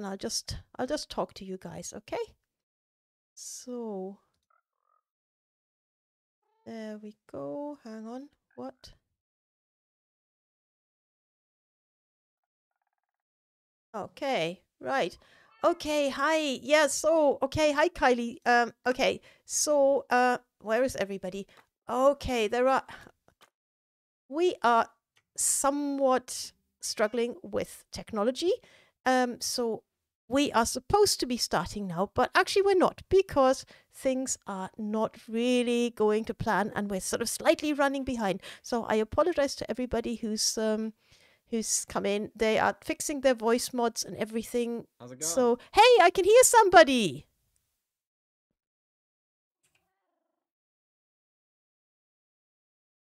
and I'll just I'll just talk to you guys, okay? So there we go. Hang on. What? Okay, right. Okay, hi. Yeah, so okay, hi Kylie. Um okay. So uh where is everybody? Okay, there are we are somewhat struggling with technology. Um so we are supposed to be starting now, but actually we're not because things are not really going to plan and we're sort of slightly running behind. So I apologize to everybody who's um who's come in. They are fixing their voice mods and everything. How's it going? So, hey, I can hear somebody.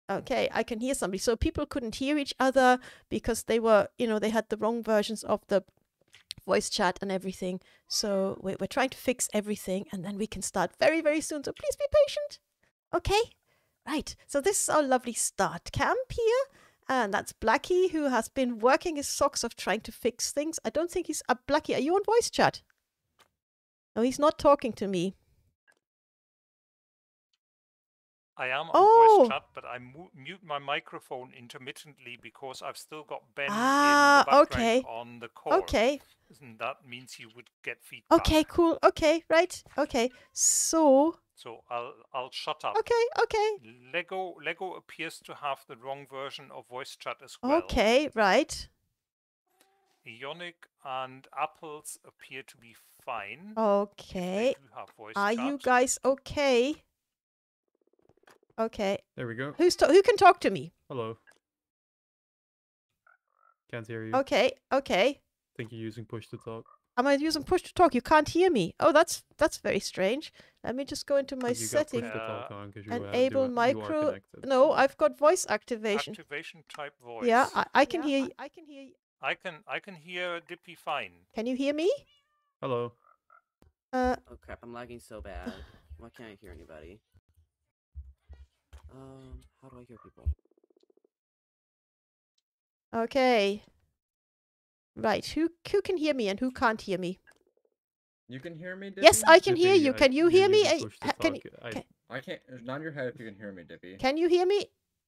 Okay, I can hear somebody. So people couldn't hear each other because they were, you know, they had the wrong versions of the voice chat and everything. So we're, we're trying to fix everything and then we can start very, very soon. So please be patient. Okay? Right. So this is our lovely start camp here. And that's Blackie, who has been working his socks off trying to fix things. I don't think he's. Uh, Blackie, are you on voice chat? No, he's not talking to me. I am on Oh. voice chat, but I mu- mute my microphone intermittently because I've still got Ben Ah, in the background okay. on the call. Okay. And that means you would get feedback. Okay, cool. Okay, right. Okay. So, So I'll I'll shut up. okay, okay. Lego Lego appears to have the wrong version of voice chat as well. Okay, right. Eonic and Apples appear to be fine. Okay. They do have voice Are chat. you guys okay? Okay. There we go. Who's to- who can talk to me? Hello. Can't hear you. Okay, okay. think you're using push to talk. Am I using push to talk? You can't hear me. Oh, that's that's very strange. Let me just go into my Think you got push setting. to talk Uh, you Enable you are- you are micro. No, I've got voice activation. Activation type voice. Yeah, I, I can hear. I can hear. I can I can hear Dippy fine. Can you hear me? Hello. Uh, Oh crap, I'm lagging so bad. Why can't I hear anybody? Um, how do I hear people? okay. Right. Who who can hear me and who can't hear me? You can hear me, Dippy? Yes, I can hear you. I- Can you you're hear me? using push to ha- Can you. I- can- I can't. Nod your head if you can hear me, Dippy. can you hear me?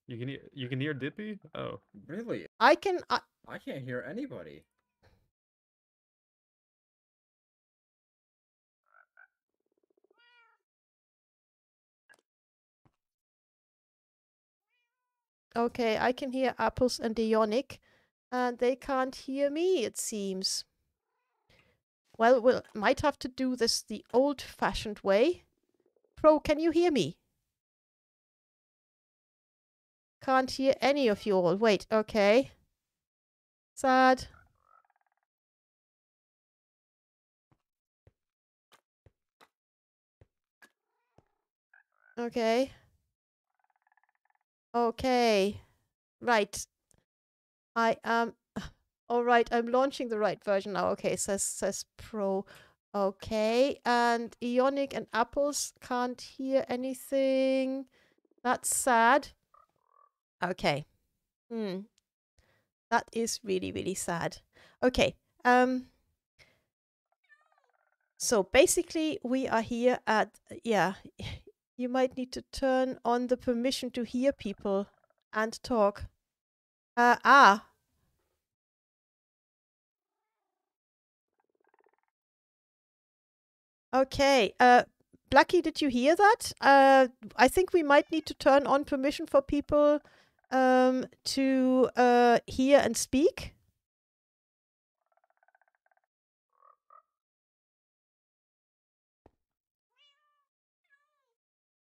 You can hear, you can hear Dippy? Oh. Really? I can. I, I can't hear anybody. Okay, I can hear Apples and Eonic, and they can't hear me. It seems. Well, we'll might have to do this the old-fashioned way. Pro, can you hear me? Can't hear any of you all. Wait, okay. Sad. Okay. Okay. Right. I am all right. I'm launching the right version now. Okay, says says Pro. Okay, and Eonic and Apples can't hear anything. That's sad. Okay. Hmm. That is really really sad. Okay. Um. So basically, we are here at yeah. You might need to turn on the permission to hear people and talk. Uh, ah. Okay. Uh, Blackie, did you hear that? Uh, I think we might need to turn on permission for people um, to uh, hear and speak.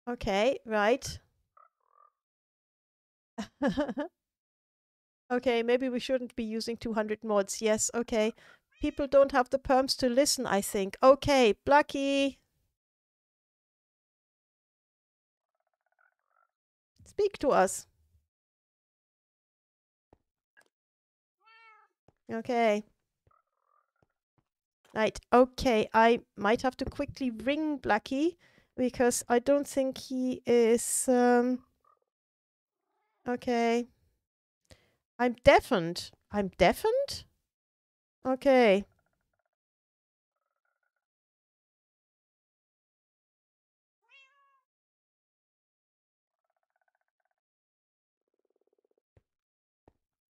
Okay, right. okay, maybe we shouldn't be using 200 mods. Yes, okay. People don't have the perms to listen, I think. Okay, Blackie. Speak to us. Okay. Right, okay. I might have to quickly ring Blackie because I don't think he is... Um, okay. I'm deafened. I'm deafened? Okay.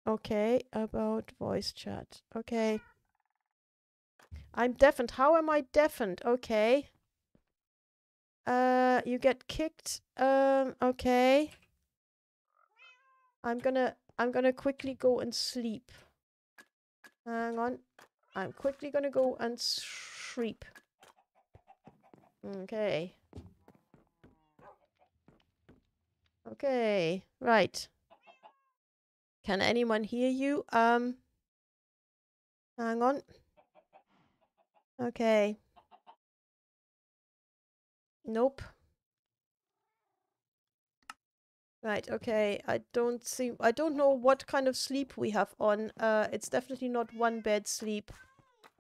Okay, about voice chat. Okay. I'm deafened. How am I deafened? Okay. Uh, you get kicked. Um, okay. I'm gonna, I'm gonna quickly go and sleep. Hang on. I'm quickly gonna go and sleep. Okay. Okay, right. Can anyone hear you? Um, hang on. Okay. Nope. Right, okay. I don't see I don't know what kind of sleep we have on. Uh it's definitely not one bed sleep.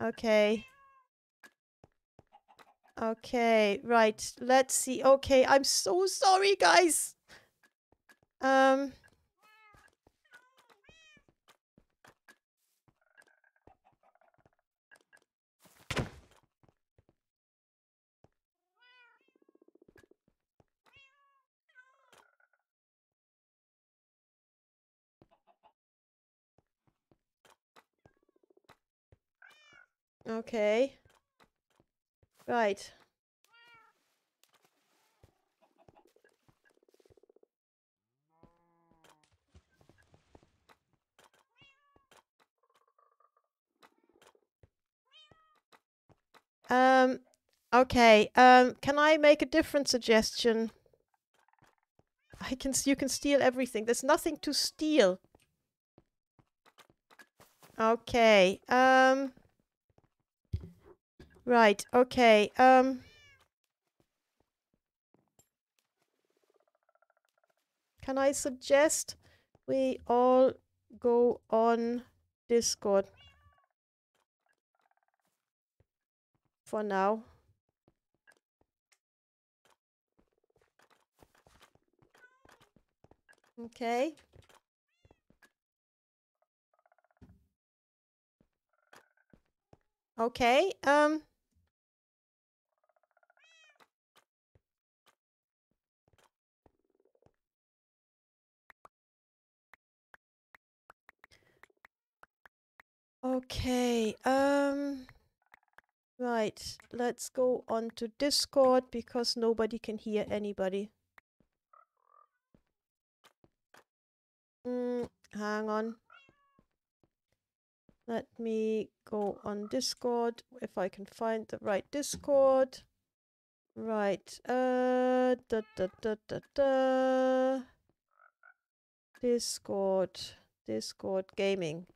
Okay. Okay, right. Let's see. Okay, I'm so sorry, guys. Um Okay. Right. Um, okay. Um, can I make a different suggestion? I can, you can steal everything. There's nothing to steal. Okay. Um, right. Okay. Um, can I suggest we all go on Discord for now? Okay. Okay. Um. Okay. Um. Right. Let's go on to Discord because nobody can hear anybody. Mm, hang on. Let me go on Discord if I can find the right Discord. Right. Uh da da da da da. Discord. Discord gaming.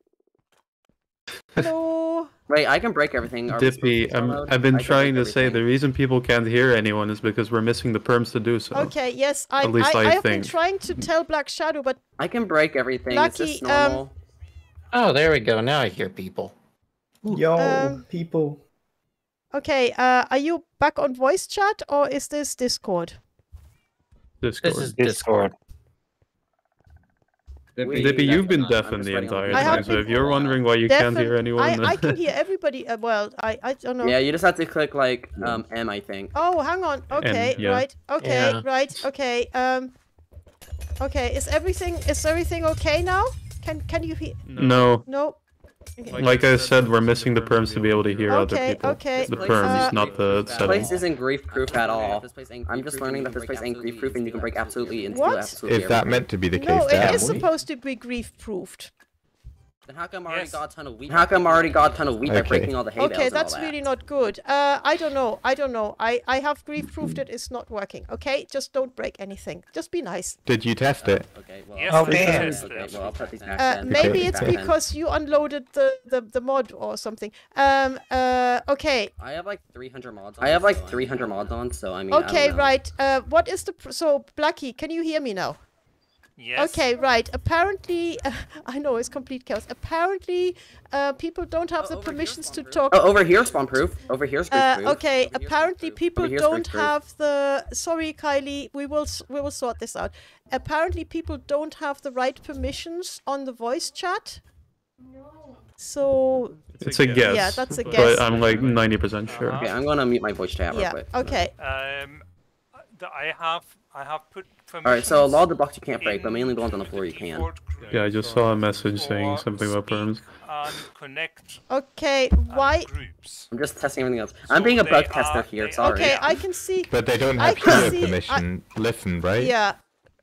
Hello. Wait, I can break everything. Are we supposed to Dippy, I'm, I've been I trying break to say the reason people can't hear anyone is because we're missing the perms to do so. Okay, yes, I least I, I I have been trying to tell Black Shadow, but I can break everything. Is Lucky, this um. Oh, there we go. Now I hear people. Yo, Um, people. okay, uh are you back on voice chat or is this Discord? Discord. This is Discord. Dippy, Dippy, you've been I'm just deafened the entire time, so if you're wondering why you can't hear anyone, I, I can hear everybody. Uh, well, I I don't know. Yeah, you just have to click like um M, I think. Oh, hang on. Okay, yeah. right. Okay, Yeah. right. Okay. Um. Okay. Is everything is everything okay now? Can can you hear? no. No. Okay. Like I said, we're missing the perms to be able to hear other people. okay, The perms, uh, not the This setting. place isn't grief proof at all. This place ain't I'm just learning that this place break ain't grief proof and you can break absolutely into What? steal absolutely If that meant to be the case, it it is supposed to be grief proofed. Then how come I already Yes. got a ton of wheat? How come I already got a ton of wheat by breaking all the hay bales Okay, and all that's that? really not good. Uh, I don't know. I don't know. I I have grief proofed it. It's not working. Okay, just don't break anything. Just be nice. Did you test it? Okay, well. Yes, I'll I put these did. back Yes, then. Okay, well, I'll put these back Uh, maybe Okay. it's because you unloaded the, the the mod or something. Um. Uh. Okay. I have like 300 mods on. I have like mean, 300 mods on, so I mean. I don't Okay. know. Right. Uh. What is the pr- so Blackie? Can you hear me now? Yes. Okay, right. Apparently, I know it's complete chaos. Apparently, uh, people don't have Oh, the permissions to Spawn talk. Oh, over here, spawn proof. Over here, grief Uh, proof. okay, Over apparently proof. people Over don't proof. have the. Sorry, Kylie. We will we will sort this out. Apparently, people don't have the right permissions on the voice chat. No. So It's a guess. Yeah, that's a guess. But I'm like 90% sure. Okay, I'm gonna mute my voice chat real yeah, quick. okay. Um, I have I have put permissions. Alright, so a lot of the blocks you can't break, but mainly the ones on the floor you can. Yeah, I just saw a message saying something about perms. connect Okay, and why? I'm just testing everything else. I'm being a bug tester here, sorry. Okay, I can see. But they don't have clear see- I- permission. Listen, right? Yeah.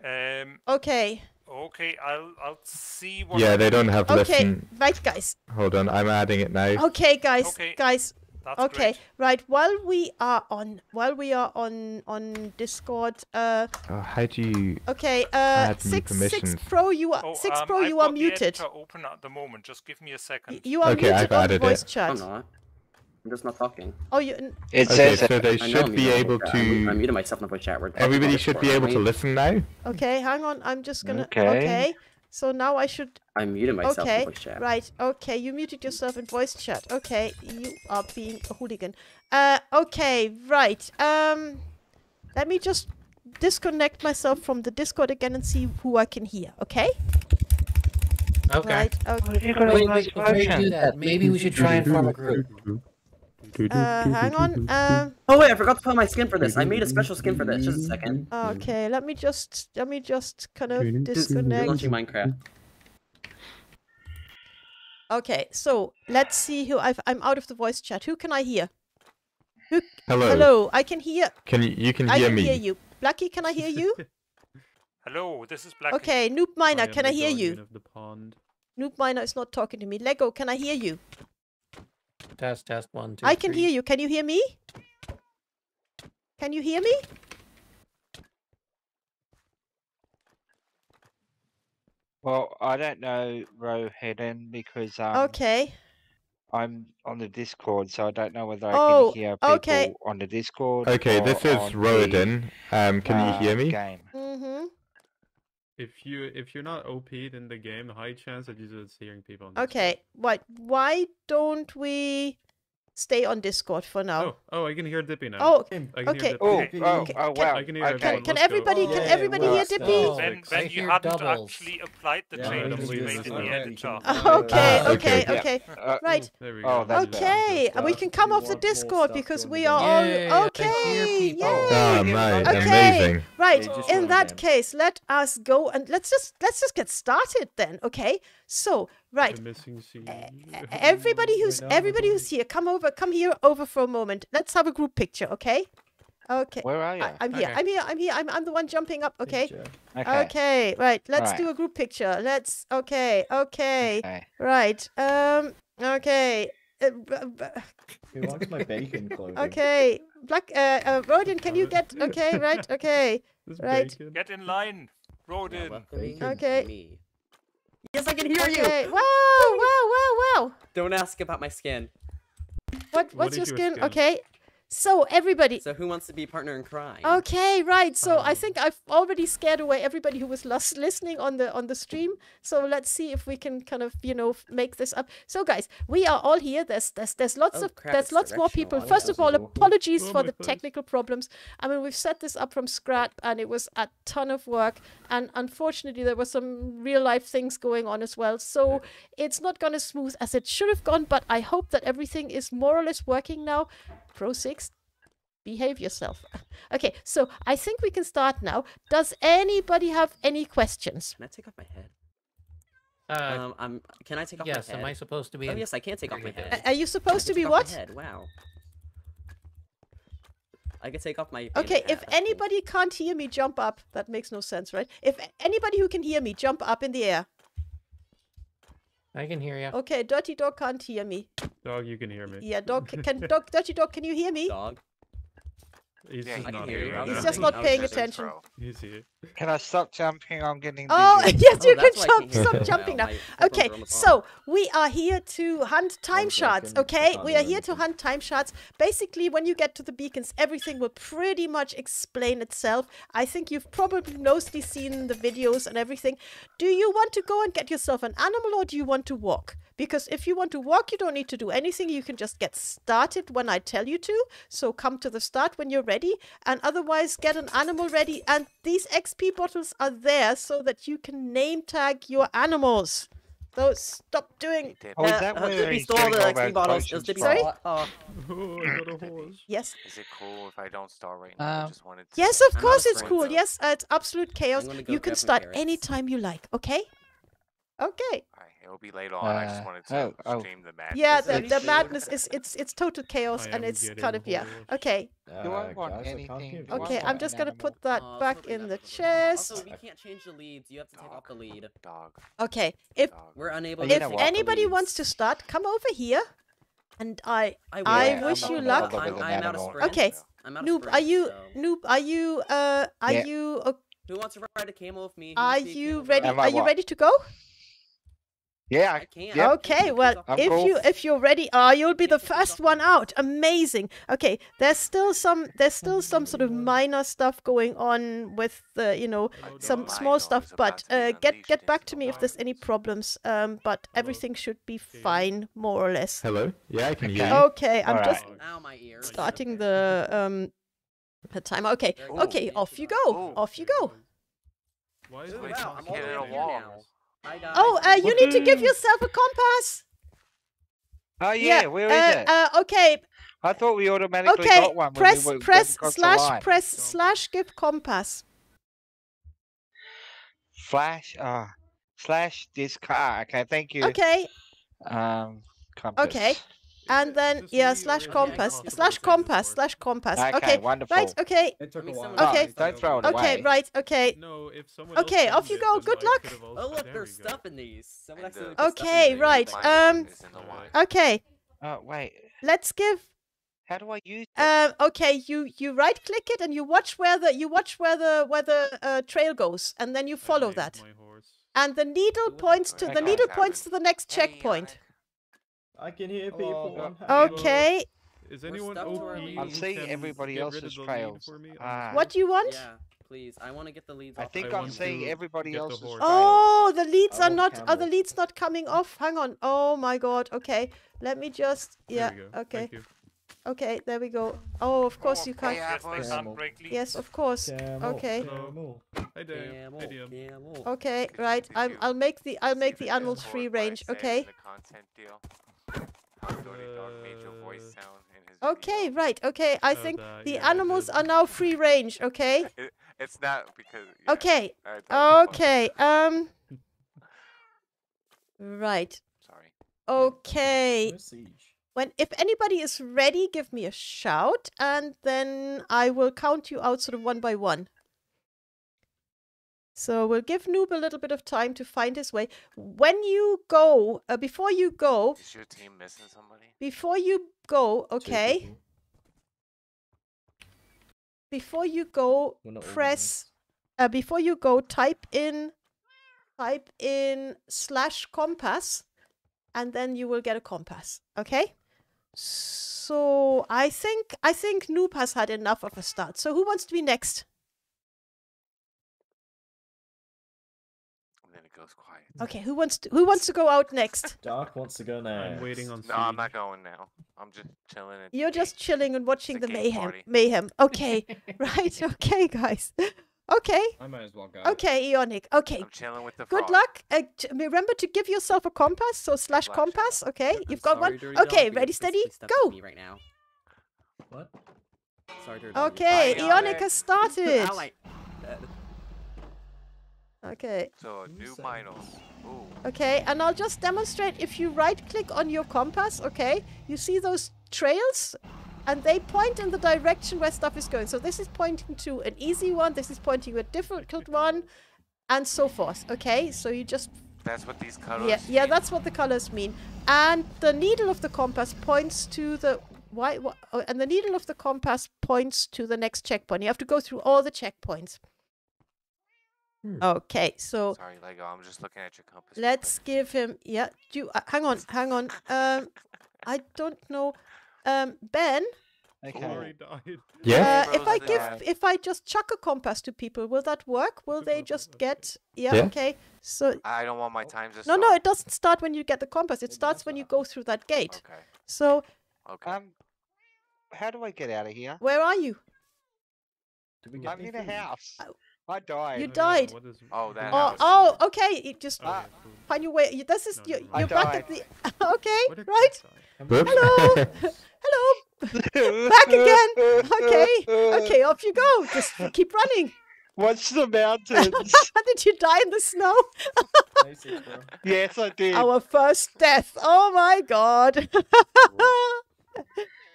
Um, Okay. okay, I'll I'll see what. Yeah, I they can don't do. have Okay. listen. Right, guys. Hold on, I'm adding it now. Okay, guys. Okay. Guys. That's Okay. great. Right. While we are on, while we are on on Discord. Uh. Oh, how do you? Okay. Uh. Add new Six Six. Pro. You are Oh, Six um, Pro. I've You are got muted. editor open at the moment. Just give me a second. Y- You are Okay, muted I've on the added voice it. chat. I'm not. I'm just not talking. Oh, you. n- It Okay, says so they I should I'm be able to. I'm- I to. muted myself in the voice chat. Everybody should be able to listen now. Okay. Hang on. I'm just gonna. Okay. Okay. So now I should. I muted myself Okay. the voice chat. Right. Okay. You muted yourself in voice chat. Okay. You are being a hooligan. Uh. Okay. Right. Um. Let me just disconnect myself from the Discord again and see who I can hear. Okay. okay. Right. Okay. Wait, wait, before you do that, maybe we should try and form a group. Uh. Hang on. Um. Oh wait, I forgot to put my skin for this. I made a special skin for this. Just a second. Okay. Let me just. Let me just kind of You're disconnect. launching Minecraft. Okay. So let's see who I've. I'm out of the voice chat. Who can I hear? Hello. Hello. I can hear. Can you? You can I hear can me. hear you. Blackie, can I hear you? Hello, this is Black. Okay, Noob Miner, am can I hear you? Of the pond. Noob Miner is not talking to me. Lego, can I hear you? Test, test, one, two, I can three. hear you. Can you hear me? Can you hear me? Well, I don't know Row Hidden because um, Okay. I'm on the Discord, so I don't know whether I Oh, can hear people okay. on the Discord. Okay, this is on the, Um, can uh, you hear me? Game. If you if you're not OP'd in the game, high chance that you're just hearing people. On Okay. Why why don't we stay on Discord for now? Oh, oh, I can hear Dippy now. Oh, I can okay. hear Oh, Okay. oh, Can- oh, can- wow. I can hear okay. everyone. Can Let's go. everybody can Yeah, everybody well, hear that's Dippy? nice. When, you hear hadn't doubles. actually applied the Yeah, changes doubles you made in the editor. Okay, okay, okay. okay. Uh, Right. There we Oh, go. that's Okay, and we can come off the Discord because we are all okay. Yay. Ah, mate, Okay. amazing. Right. In that case, let us go and let's just let's just get started then. Okay. So right. The missing scene. Everybody who's Right now, everybody who's here, come over, come here over for a moment. Let's have a group picture, okay? Okay. Where are you? I, I'm here. Okay. I'm here. I'm here. I'm I'm the one jumping up. Okay. okay. Okay. Right. Let's do a group picture. Let's. Okay. Okay. okay. Right. Um. Okay. Uh, b- b- Who wants my bacon clothing? okay. Black. Uh. uh Rodin, can you get? Okay. Right. Okay. Right. bacon. Get in line, Rodin. welcoming Okay. me. Yes, I can hear you. Okay. Wow. Wow. Wow. Wow. Don't ask about my skin. What? What What's your is your skin? skin? Okay. So everybody. So who wants to be partner in crime? Okay, right. So I Um, think I've already scared away everybody who was lis- listening on the on the stream. So let's see if we can kind of you know make this up. So guys, we are all here. There's there's there's lots Oh, of crap, there's lots more people. First of all, aware. apologies Oh, for the face. technical problems. I mean, we've set this up from scratch, and it was a ton of work. And unfortunately, there were some real life things going on as well. So it's not gone as smooth as it should have gone. But I hope that everything is more or less working now. Pro six, behave yourself. Okay, so I think we can start now. Does anybody have any questions? Can I take off my head? Uh, um, I'm. Can I take off yes, my head? Yes, am I supposed to be Oh yes, I can take off my Very head. Are you supposed to be what? head, Wow. I can take off my. Okay, if hat, anybody can't hear me, jump up. That makes no sense, right? If anybody who can hear me, jump up in the air. I can hear you. Okay, Dirty Dog can't hear me. Dog, you can hear me. Yeah, Dog ca- can Dog Dirty Dog, can you hear me? Dog. He's Yeah, just not here. right He's just not paying attention. He's here. Can I stop jumping? I'm getting Oh, dizzy. yes, Oh, you can that's why I jump, stop you. jumping now. Okay, so we are here to hunt time One shards, okay? We are here to hunt time shards. Basically, when you get to the beacons, everything will pretty much explain itself. I think you've probably mostly seen the videos and everything. Do you want to go and get yourself an animal or do you want to walk? Because if you want to walk, you don't need to do anything. You can just get started when I tell you to. So come to the start when you're ready. And otherwise, get an animal ready. And these XP bottles are there so that you can name tag your animals. So stop doing. Oh, is that uh, where Dippy he's stole getting the XP bottles. It was potions Dippy from? Sorry? Oh, Oh, I got a horse. Yes. Is it cool if I don't start right now? I Um, just wanted to. Yes, of course it's cool. though. Yes, uh, it's absolute chaos. I'm gonna go You can start carrots. anytime you like. Okay. Okay. Alright, it'll be later on. I just Uh, wanted to oh, oh. stream the madness. Yeah, the, the madness is it's it's total chaos and it's kind of yeah. horse. Okay. Do I Uh, want guys, anything? Do I Okay. I'm just an gonna animal? put that Oh, back in the chest. Also, we can't change the leads. You have to take off the lead. Dog. Okay. If Dog. We're unable. If know take what? off the anybody wants to start, come over here, and I I, I wish I'm you luck. I'm, I'm out of animal. sprint. Okay. I'm out noob. sprint, Are you so- noob? Are you uh? Are Yeah. you uh, Who wants to ride a camel with me? Are wants to be a you ready? driver? Am I Are you ready to go? Yeah, I I- can't. Yep. Okay, well, I'm if cool. you if you're ready, uh, you'll be the first one out. Amazing. Okay, there's still some there's still some sort of minor stuff going on with the you know some small stuff, but uh, get get back to me if there's any problems. Um, but everything should be Can you hear me? fine, more or less. Hello? Yeah, I can hear Okay. you. Okay, I'm Alright. just Ow, my ear. starting the um the timer. Okay, okay, off you go, Oh. off you go. Why is Oh, it Wait, wow, I'm I'm all the hitting way a here wall. now. Hi, guys. Oh, uh, you need to give yourself a compass. Oh yeah, where is uh, it? Uh, okay, I thought we automatically okay. got one when Press we press across the slash line. press Compass. slash give compass. Flash, ah, slash this car. Okay, thank you. Okay, Um, compass. Okay. Is and then yeah slash compass slash to say this compass slash compass. Okay, Okay, wonderful. right. Okay, It took a while. Okay. Don't throw it okay, right. Okay, No, if someone Okay, off you go, good luck. Oh, look, there's stuff in these. Someone And accidentally the- put stuff in Okay, right, um, dog is in the wine. okay. Oh wait, Let's give. how do I use it? Um. Okay. You you right click it and you watch where the you watch where the where the uh, trail goes and then you follow that. My horse. And the needle points to the needle points to the next Hey, checkpoint. I can hear Oh, people. uh, I'm happy. Hello. Okay. Is anyone stuck to OP? I'm who seeing everybody else's of trails. Ah. What do you want? Yeah, please. I want to get the leads I off. think I I'm want seeing everybody get the else's trails. Oh, the leads are want not. Are the leads not coming off? Hang on. Oh my god. Okay. Let me just. Yeah. There we go. Okay. Thank you. Okay. There we go. Oh, of course you can't. Yes, they can't break. Yes, of course. Camel, Okay. camel. Hi. Camel, Hi camel. Okay. Right. I'm I'll make the. I'll make the animals free what I range. said in Okay. The content deal. How Dirty Dog made your voice sound in his Okay. video. Right. Okay. I Oh, think that- the yeah, animals are now free range. Okay. It, it's not because. Yeah, Okay. I thought it was funny. Okay. Um. Right. Sorry. Okay. When if anybody is ready, give me a shout, and then I will count you out sort of one by one. So we'll give Noob a little bit of time to find his way. When you go, uh, before you go, Is your team missing somebody? before you go, okay, before you go, press, uh, before you go, type in, type in slash compass, and then you will get a compass. Okay. So I think I think Noob has had enough of a start. So who wants to be next? Okay, who wants to who wants to go out next? Dark wants to go now. I'm waiting on No, I'm not going now. I'm just chilling. and You're just chilling and watching the mayhem. party. Mayhem. Okay, right. Okay, guys. Okay. I might as well go. Okay, Eonic. Okay. I'm chilling with the frog. Good luck. Uh, t- remember to give yourself a compass. So slash Slash, compass. Okay, I'm you've got sorry, one. Dirty Dog, Okay, ready, steady, physically stuck with go. me Right now. What? Sorry, Dirty Dog, Okay, Bye, Eonic Eonic. has started. Ow, my head. Okay. So Who's new that? Ooh. Okay, and I'll just demonstrate if you right click on your compass, okay, you see those trails and they point in the direction where stuff is going. So this is pointing to an easy one, this is pointing to a difficult one, and so forth. Okay, so you just That's what these colors. yeah yeah mean? that's what the colors mean. And the needle of the compass points to the why, why oh, and the needle of the compass points to the next checkpoint. You have to go through all the checkpoints. Hmm. Okay, so Sorry, Lego. I'm just looking at your compass. real Let's quick. give him. Yeah. Do you, uh, hang on. Hang on. Um, I don't know. Um, Ben. Okay. Already died. Yeah? Uh, if I give, alive. if I just chuck a compass to people, will that work? Will they just get? Yeah. Yeah. Okay. So I don't want my times to no, start. no, it doesn't start when you get the compass. It It starts does when you go through that gate. Okay. So Okay. Um, how do I get out of here? where are you? Did we get I'm any in a food? house. I died. You Oh, died. what is- Oh, that Oh, house. oh, okay. You just Oh, yeah, ah. find your way. This is No, you, no, no. You're back at the. Okay, right. Chris die? Come Hello. Hello. Back again. Okay. Okay, off you go. Just keep running. What's the mountains? Did you die in the snow? Yes, I did. Our first death. Oh my god.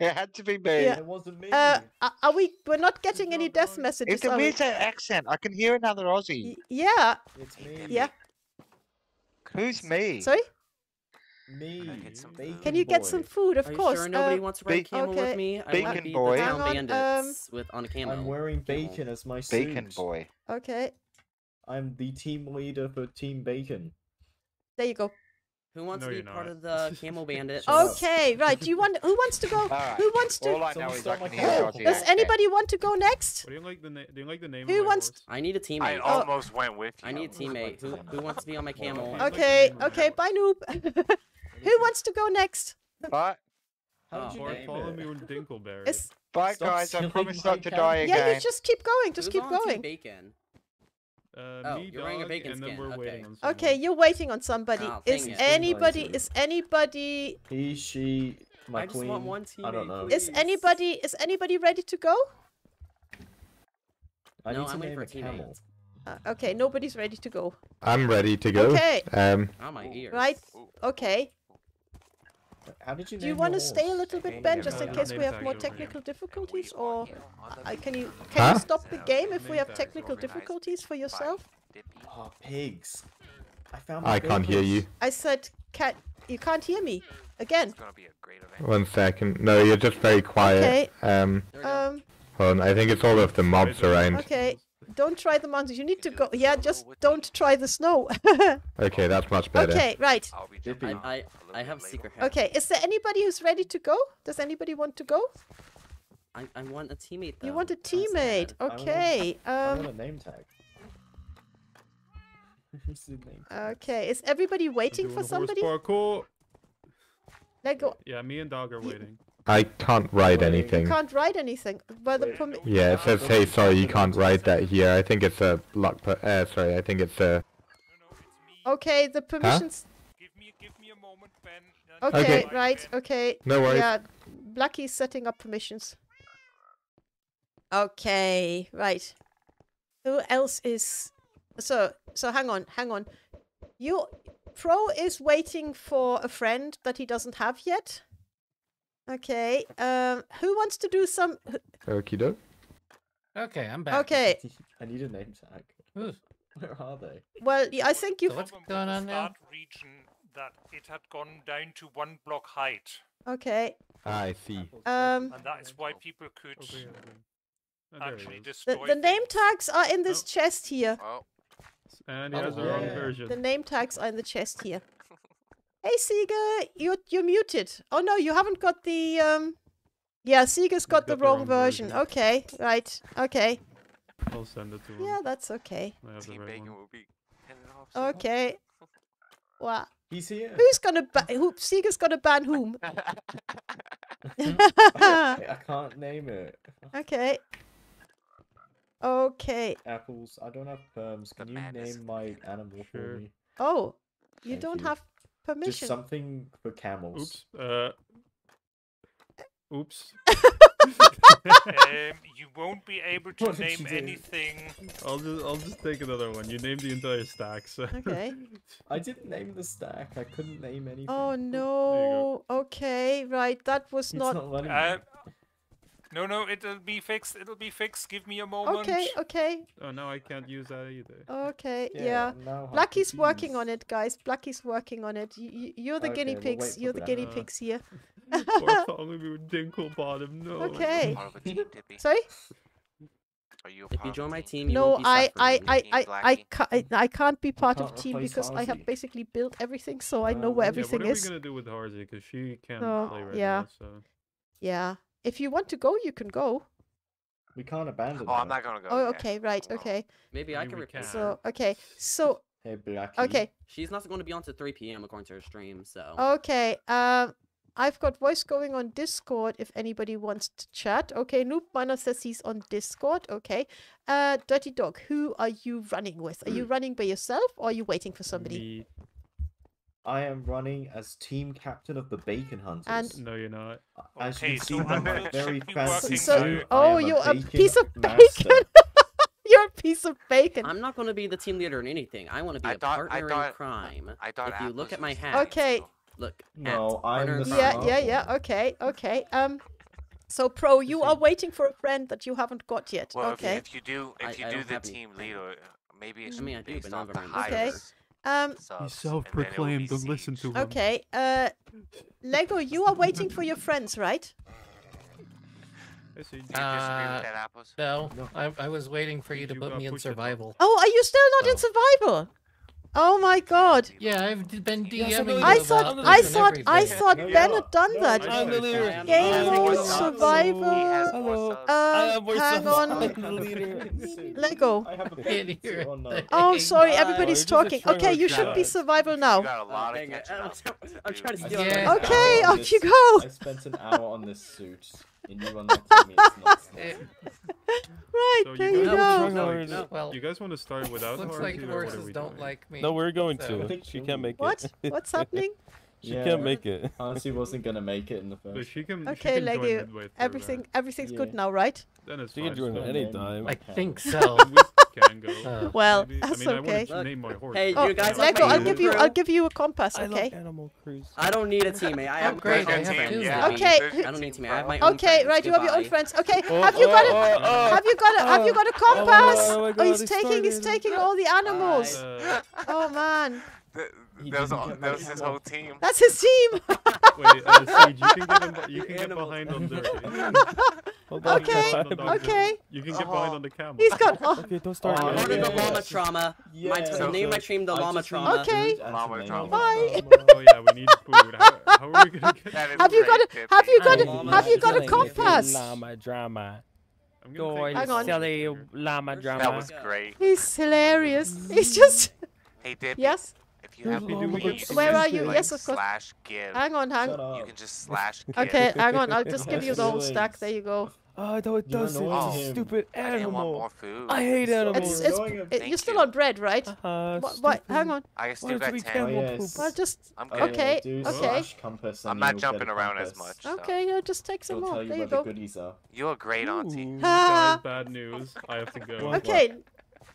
It had to be me. Yeah. It wasn't me. uh, are- are we? We're not getting It's any not death mine. messages. It's a are we? weird accent. I can hear another Aussie. Y- Yeah. It's me. Yeah. Who's me? Sorry. Me. Can get some Can you get some food? Of Are you course. sure nobody uh, wants to ride Bacon- camel okay. with me? I Bacon want to be boy. the Hang town on, bandits with on a camo. I'm wearing Camel. bacon as my suit. Bacon boy. okay. I'm the team leader for Team Bacon. There you go. Who wants No, to be you're part not. of the camel bandit? Okay, right. Do you want? Who wants to go? Alright. Who wants to? All I know is I can hear Does accent. anybody want to go next? What do you like the name? Do you like the name? Who of wants horse? I need a teammate. I oh. almost went with you. I need a teammate. Who who wants to be on my camel? Okay. Okay, name of okay. the Bye, noob. Who wants to go next? Bye, How Oh. you Or follow it? me with Dinkleberry. It's, bye, Stop guys. I stealing promise not to cat. die yeah, you just keep going. Just Who's keep going. Bacon. Uh, Oh, me, you're wearing a bacon and then skin, we're okay. waiting on. Okay, you're waiting on somebody. Oh, is anybody? Lazy. Is anybody? He, she, my I just queen. want one I don't know. please. Is anybody? Is anybody ready to go? I No, need to I'm waiting name for a a teammate. camel. Uh, okay, nobody's ready to go. I'm ready to go. Okay. Um, Oh my ears. Right. Okay. How did you Do you want to stay a little bit, Ben, just in case we have more technical difficulties, or uh, can you can Huh? you stop the game if we have technical difficulties for yourself? Dippy. Oh, pigs. I found I can't hear you. I said, cat, you can't hear me again. It's gonna be a great event. one second. No, you're just very quiet. Okay. Um, There we go. Um, hold on. I think it's all of the mobs around. okay. Don't try the mountains. You need to go. Yeah, just don't try the snow. Okay, that's much better. okay, right. I'll be Dippy. jumping on I a little I have later. secret hair. Okay, is there anybody who's ready to go? Does anybody want to go? I, I want a teammate. Though. You want a That's sad. teammate? I want- Okay. I Um. want a name tag. Who's the name tag? Okay. Is everybody waiting for somebody? Parkour. Let go. Yeah, me and dog are Ye- waiting. I can't write Wait. anything. Can't write anything. But the Wait. permi- Yeah, it says, hey, sorry, you can't write that here. I think it's a luck. Per- uh, sorry, I think it's a. No, no, it's me. Okay, the permissions. Give me, give me a moment, Ben. Okay, Okay. right. Okay. No worries. Yeah, Blackie's setting up permissions. Okay, right. Who else is? So, so hang on, hang on. You, Pro is waiting for a friend that he doesn't have yet. Okay. Um, who wants to do some? Okie doke. Okay, I'm back. Okay. I need a name tag. Ooh, Where are they? Well, I think you. So what's going on now? start region that it had gone down to one block height, Okay. I see. Um, and that is why people could Over here, I think. Oh, there he actually is. the, destroy. the name tags are in this Oh. chest here. Well, And he Oh, has the wrong version. The name tags are in the chest here. Hey, Seeger, you're, you're muted. Oh, no, you haven't got the... um. Yeah, Seeger's got, the, wrong, version. Okay, right. Okay. I'll send it to him. Yeah, that's okay. I have the Team right Bacon one. will be off. Okay. Well, He's here. who's gonna ban... Who, Seeger's gonna ban whom? I I can't name it. okay. Okay. Apples. I don't have perms. Can you name my animal for me? Oh, you Thank don't you. have Just something for camels. Oops. Uh. Oops. um, you won't be able to What name anything. I'll just I'll just take another one. You named the entire stack, so. Okay. I didn't name the stack. I couldn't name anything. Oh, no. Okay, right. That was It's not... not Uh, me. No, no, it'll be fixed. It'll be fixed. Give me a moment. Okay, okay, oh no, I can't use that either. okay. Yeah. now I'm Blackie's working on it, guys. Blackie's working on it. You, you're the guinea Okay, we'll pigs. You're for the guinea pigs here. Bartholomew with Dinkle Bottom, no. Okay. Part of a team, Dippy. Sorry? Are you a If you join my team? team, you No, won't be I, I, suffering. I, I, I, can't, I can't be part of can't team replace because I have basically built everything, so I know Uh, where yeah, Yeah, everything what are is. we gonna do with Harrzie? Because she can't So, play right yeah. now, so. Yeah. If you want to go, you can go. We can't abandon. Oh, her. I'm not gonna go. Oh, yet. okay, right, oh. okay. Maybe I can repeat. So, okay, so. hey, Blackie. Okay. She's not going to be on to 3 p.m. according to her stream, so. Okay. Um, I've got voice going on Discord if anybody wants to chat. Okay, Noob Miner says he's on Discord. Okay. Uh, Dirty Dog, who are you running with? Are you mm. running by yourself or are you waiting for somebody? Me. I am running as team captain of the Bacon Hunters. And no, you're not. As okay, you see so very fancy so, oh, you're a, a piece of bacon. you're a piece of bacon. I'm not going to be the team leader in anything. I want to be I a thought, partner thought, in crime. I thought if you look at my hat. Okay. Look. No, I'm. yeah, yeah, yeah. Okay, okay. Um. So, Pro, you are waiting for a friend that you haven't got yet. Well, okay. If you, if you do, if you I, do the team leader, uh, maybe it's I mean, I do, based on the highest. Okay. Um, he self-proclaimed and listen to him. Okay, uh, Lego, you are waiting for your friends, right? Uh, no, no. I, I, was waiting for you to you put me in survival. Oh, are you still not in oh. survival? Oh my god. Yeah, I've been DMing I thought, I thought, I thought no, Ben had done no, that. I'm the leader. Game mode, survival. Uh, hang on. Lego. Oh, sorry, everybody's talking. Okay, you should be survival now. Okay, off you go. I spent an hour on this suit. And you will not tell me it's not snort. right, so there you, guys go. well, you guys want to start without Looks like horses don't like me. No, we're going so. to. She can't make what? it. What? What's happening? She yeah. can't make it. Honestly, wasn't gonna make it in the first. But she can. Okay, she can Lego, everything everything's yeah. good now, right? Then she can join at any time. I think so. can go. Well, maybe. that's I mean, okay. I name my horse. Hey, oh, you guys. Lego, I'll give you. I'll give you a compass. Okay. I love I don't need a teammate. I have great. I have Okay. I don't need a teammate. I have my own. Okay, right. You have your own friends. Okay. Have you got a? Have you got a? Have you got a compass? Oh, he's taking. He's taking all the animals. Oh man. He that was, all, that was his whole team. That's his team. Wait, uh, you can get, in, you can get behind on the. okay, okay. You can get behind on the camel. He's got. Oh. Okay, don't start. Oh, yeah. the llama trauma. Yeah. My t- so, name my stream the llama trauma. Okay. Llama trauma. Bye. oh yeah, we need food. How, how are we gonna get? Have you got a? Have you got a? Have you got a compass? Llama drama. Go on. silly llama drama. That was great. He's hilarious. He's just. He did. Yes. You have to do Where are you? Yes, of course. Slash give. Hang on, hang on. You can just slash give. Okay, hang on. I'll just give you the whole stack. There you go. Oh, no, it doesn't. Oh. It's a stupid animal. I, I hate animals. It's, it's, it, you're still on bread, right? Uh -huh, what, what? Hang on. I still got 10. Oh, yes. Well, just... I'm good. Okay, okay. I'm not jumping around as much. So. Okay, yeah, just take some It'll more. You there you go. The you're a great auntie. Guys, bad news. I have to go. Okay,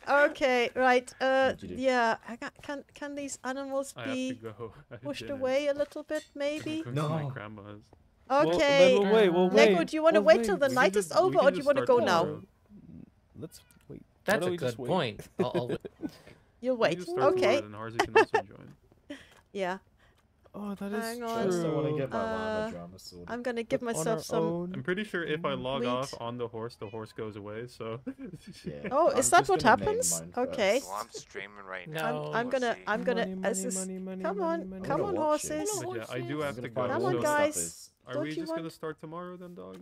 okay, right. Uh, yeah, can can these animals be pushed away a little bit, maybe? No. Okay. Well, we'll wait, we'll wait. Lego, do you want to we'll wait till the night is over, or do you want to go now? Let's wait. That's a good point. I'll, I'll You'll wait. Okay. yeah. Oh, that is Hang true. on. I want to get my uh, llama sword. I'm gonna give But myself some. own- I'm pretty sure if I log Wait. off on the horse, the horse goes away. So Yeah. Oh, is I'm that what happens? Okay. Well, I'm streaming right now. I'm, I'm gonna. I'm gonna Money, money, assist. money, money, come on, money. I'm come gonna on, horses. Yeah, I do have to go. Come on, the guys. Are we just gonna start tomorrow then, dog?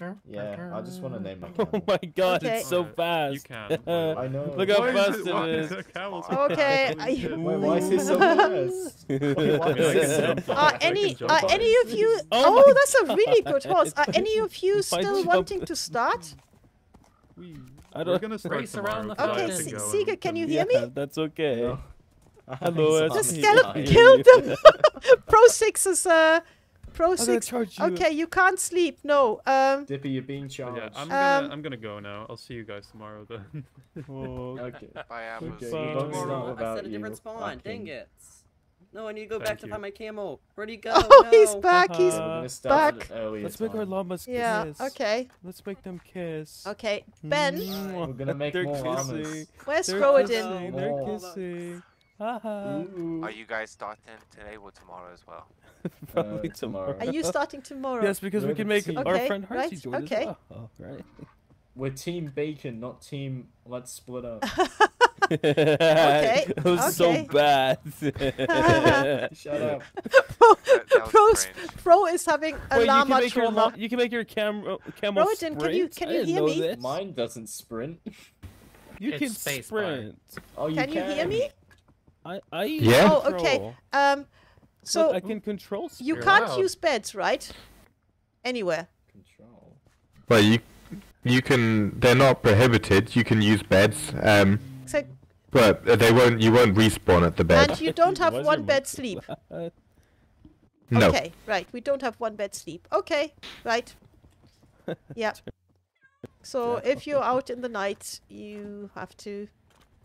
Yeah, I just want to name my cow. Oh my god, okay. it's so fast. You can. I know. Look how fast it, it is. is okay. Wait, why is it so fast? Wait, are uh, any, are uh, any of you... Oh, oh that's a really good horse. Are any of you still wanting to start? We, I don't We're gonna race around the Okay, Seeger, can you hear me? Yeah, that's okay. No. Hello, Just kill, kill them. Pro 6 is... Uh, Pro six. You okay, you can't sleep. No. Um, Dippy, you're being charged. Yeah, I'm gonna, um, I'm gonna go now. I'll see you guys tomorrow then. Oh, okay. Bye, Amazon. Tomorrow. I set a different spawn. Dang it. No, I need to go Thank back you. to find my camel. Where'd he go? Oh, no. Uh-huh. he's back. He's uh, back. Let's make our llamas kiss. Yeah. Okay. Let's make them kiss. Okay, mm. Ben. We're gonna make They're more kissing. llamas. Where's Froden? They're kissing. They're kissing. Are you guys starting today or tomorrow as well? Probably uh, tomorrow. Are you starting tomorrow? yes, because We're we can make team. our okay, friend Hershey right? join okay. us. Oh, right. We're team bacon, not team let's split up. okay. It was okay. so bad. Shut up. Pro, Pro is having a Wait, llama you your, you can make your camera uh, camera. Roden, can you can you hear me? This. Mine doesn't sprint. You it's can space sprint. Bar. Oh, you can, can you hear me? I I Yeah. Oh, okay. Um so I can control. you You're can't allowed. use beds, right? Anywhere. Control. Well, you you can. They're not prohibited. You can use beds. Um, So, but they won't. You won't respawn at the bed. and you don't have one bed mic- sleep. no. Okay, right. We don't have one bed sleep. Okay, right. Yeah. So if you're out in the night, you have to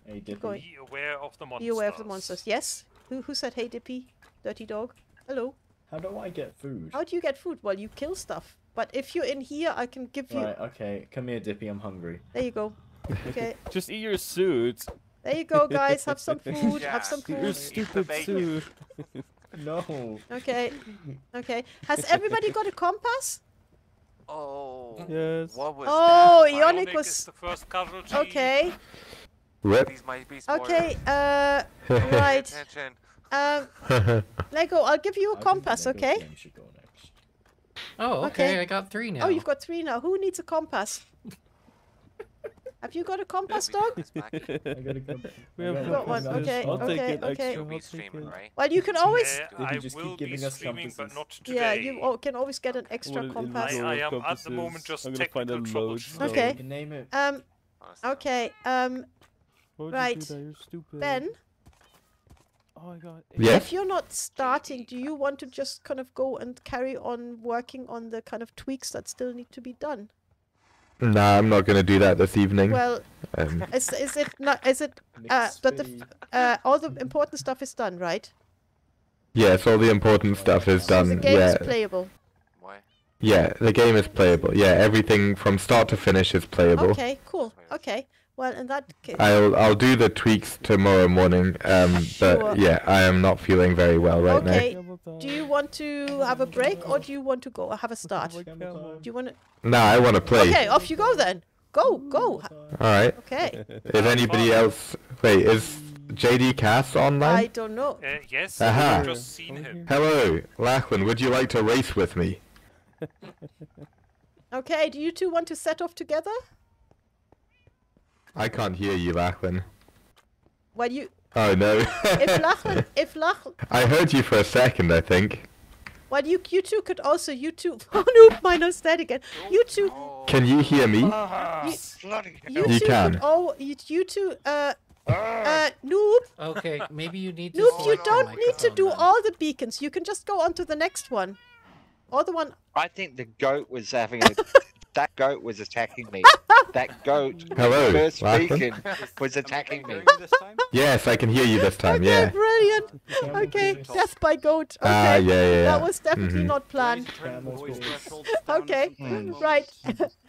Hey, Dippy. going. Be aware of the monsters. be aware of the monsters. Yes. Who who said hey, Dippy? Dirty dog. Hello. How do I get food? How do you get food? Well, you kill stuff. But if you're in here, I can give you. Right, okay. Come here, Dippy. I'm hungry. There you go. Okay. Just eat your suit. There you go, guys. Have some food. Yeah, Have some Eat your food. stupid bacon. suit. No. Okay. Okay. Has everybody got a compass? Oh. Yes. What was Oh, that? Eonic Eonic was- is the first casualty. Okay. Rip. These might be. Okay. Uh. Pay Right. Attention. Um. Lego, I'll give you a I think compass. Okay. Game should go next. Oh, okay. Okay. I got three now. Oh, you've got three now. Who needs a compass? Have you got a compass, dog? I got a compass. We have gotta one, come, okay, I'll take okay, it okay. You'll be streaming, right? Well, you can always. Uh, I just keep will be giving us streaming, but compasses? not Yeah, you al- can always get an extra Well, compass. I- I am at the moment just I'm gonna find a technical load troubleshooting. Okay. You can name it. Um. Okay. Um. Right. You do that? You're stupid. Ben, Oh my god. Yeah. if you're not starting, do you want to just kind of go and carry on working on the kind of tweaks that still need to be done? Nah, I'm not gonna do that this evening. Well, um, is is it not? Is it? Uh, but the uh, all the important stuff is done, right? yes, all the important stuff is done. So the done. game Yeah, is playable. Why? yeah, the game is playable. Yeah, everything from start to finish is playable. Okay, cool. Okay. Well, in that case, I'll I'll do the tweaks tomorrow morning. Um, Sure. but yeah, I am not feeling very well right Okay. Camel do you want to have a break or do you want to go have a start? Like Do you want to? now. Nah, I want to play. Okay, off you go then. Go, go. All right. Okay. If anybody else? Wait, is JD Cass online? I don't know. Uh, yes, Aha. I've just seen him. Hello, Lachlan. Would you like to race with me? Okay, do you two want to set off together? I can't hear you, Lachlan. Well, you, Oh no. if Lachlan, if Lachlan, I heard you for a second. I think. well, you, you two could also, you two. Oh no, minus that again. You two, Can you hear me? You- you You can. could. Oh, you, you two. Uh, hell. uh, noob, Okay, maybe you need to. noob. You don't need to do then. all the beacons. You can just go on to the next one, or the one. I think the goat was having a. that goat was attacking me. That goat. Hello, First Lachlan? beacon was attacking me. Yes, I can hear you this time. Okay, Yeah. brilliant. Okay, death by goat. Okay, Ah, yeah, yeah, yeah. that was definitely Mhm. not planned. Okay, Hmm. right.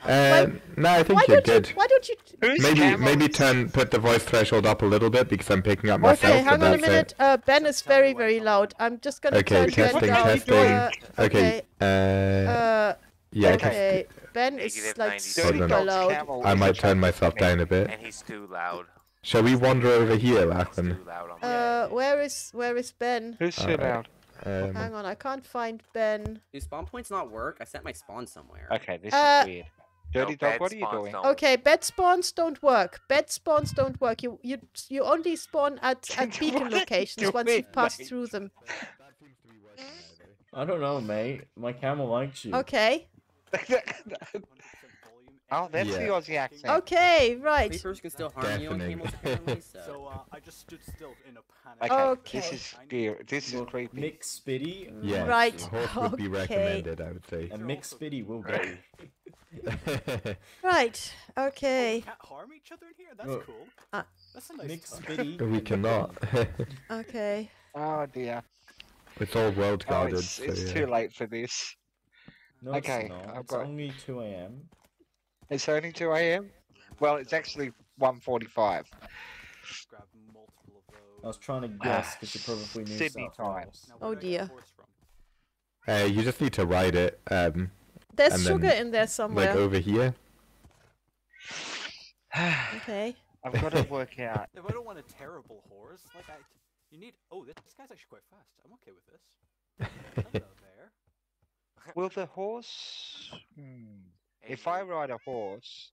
Uh, no, I think you're good. you? Why don't you? Who's Maybe camel? maybe turn put the voice threshold up a little bit because I'm picking up myself. Okay, hang on a minute. Uh, Ben is very, very loud. I'm just gonna Okay, turn Ben testing, down. testing. Uh, Okay. Uh, Uh, yeah. okay. Ben is Negative like 90 super Hold on. loud. Camel I might turn myself down a bit. And he's too loud. Shall we wander over here, He's Lachlan? too loud on my Uh, where is where is Ben? Who's so Alright. loud? Um, Hang on, I can't find Ben. Do spawn points not work? I set my spawn somewhere. Okay, this Uh, is weird. Dirty No, dog, what are you doing? don't. Okay, bed spawns don't work. Bed spawns don't work. You you you only spawn at at beacon What you locations once you've passed mate? through them. I don't know, mate. My camel likes you. Okay. Oh, that's the Aussie accent. Okay. Right. Creepers can still harm you on camels apparently, so... uh, I just stood still in a panic. Okay, Okay. this is scary. This is Well, creepy. McSpitty. yes, Right, horse would be okay. recommended, I would say. And McSpitty will be. you. Right. Okay. Can't harm each other in here? That's Well, cool. uh, That's a nice Mick. Spitty. we cannot. Okay. Oh dear. it's all world Oh, guarded. it's, so, it's yeah. too late for this. No, Okay, it's not. I've It's got- only 2 a.m. It's only 2 a.m. Well, it's actually 1:45. Grab multiple of those. I was trying to guess because you probably knew Sydney time. Oh where do I get dear. a horse from? Uh, you just need to ride it, um, There's sugar then, in there somewhere. like over here. Okay. I've got to work out. If I don't want a terrible horse, like I, you need. Oh, this, this guy's actually quite fast. I'm okay with this. Hello there. Will the horse? Hmm. If I ride a horse,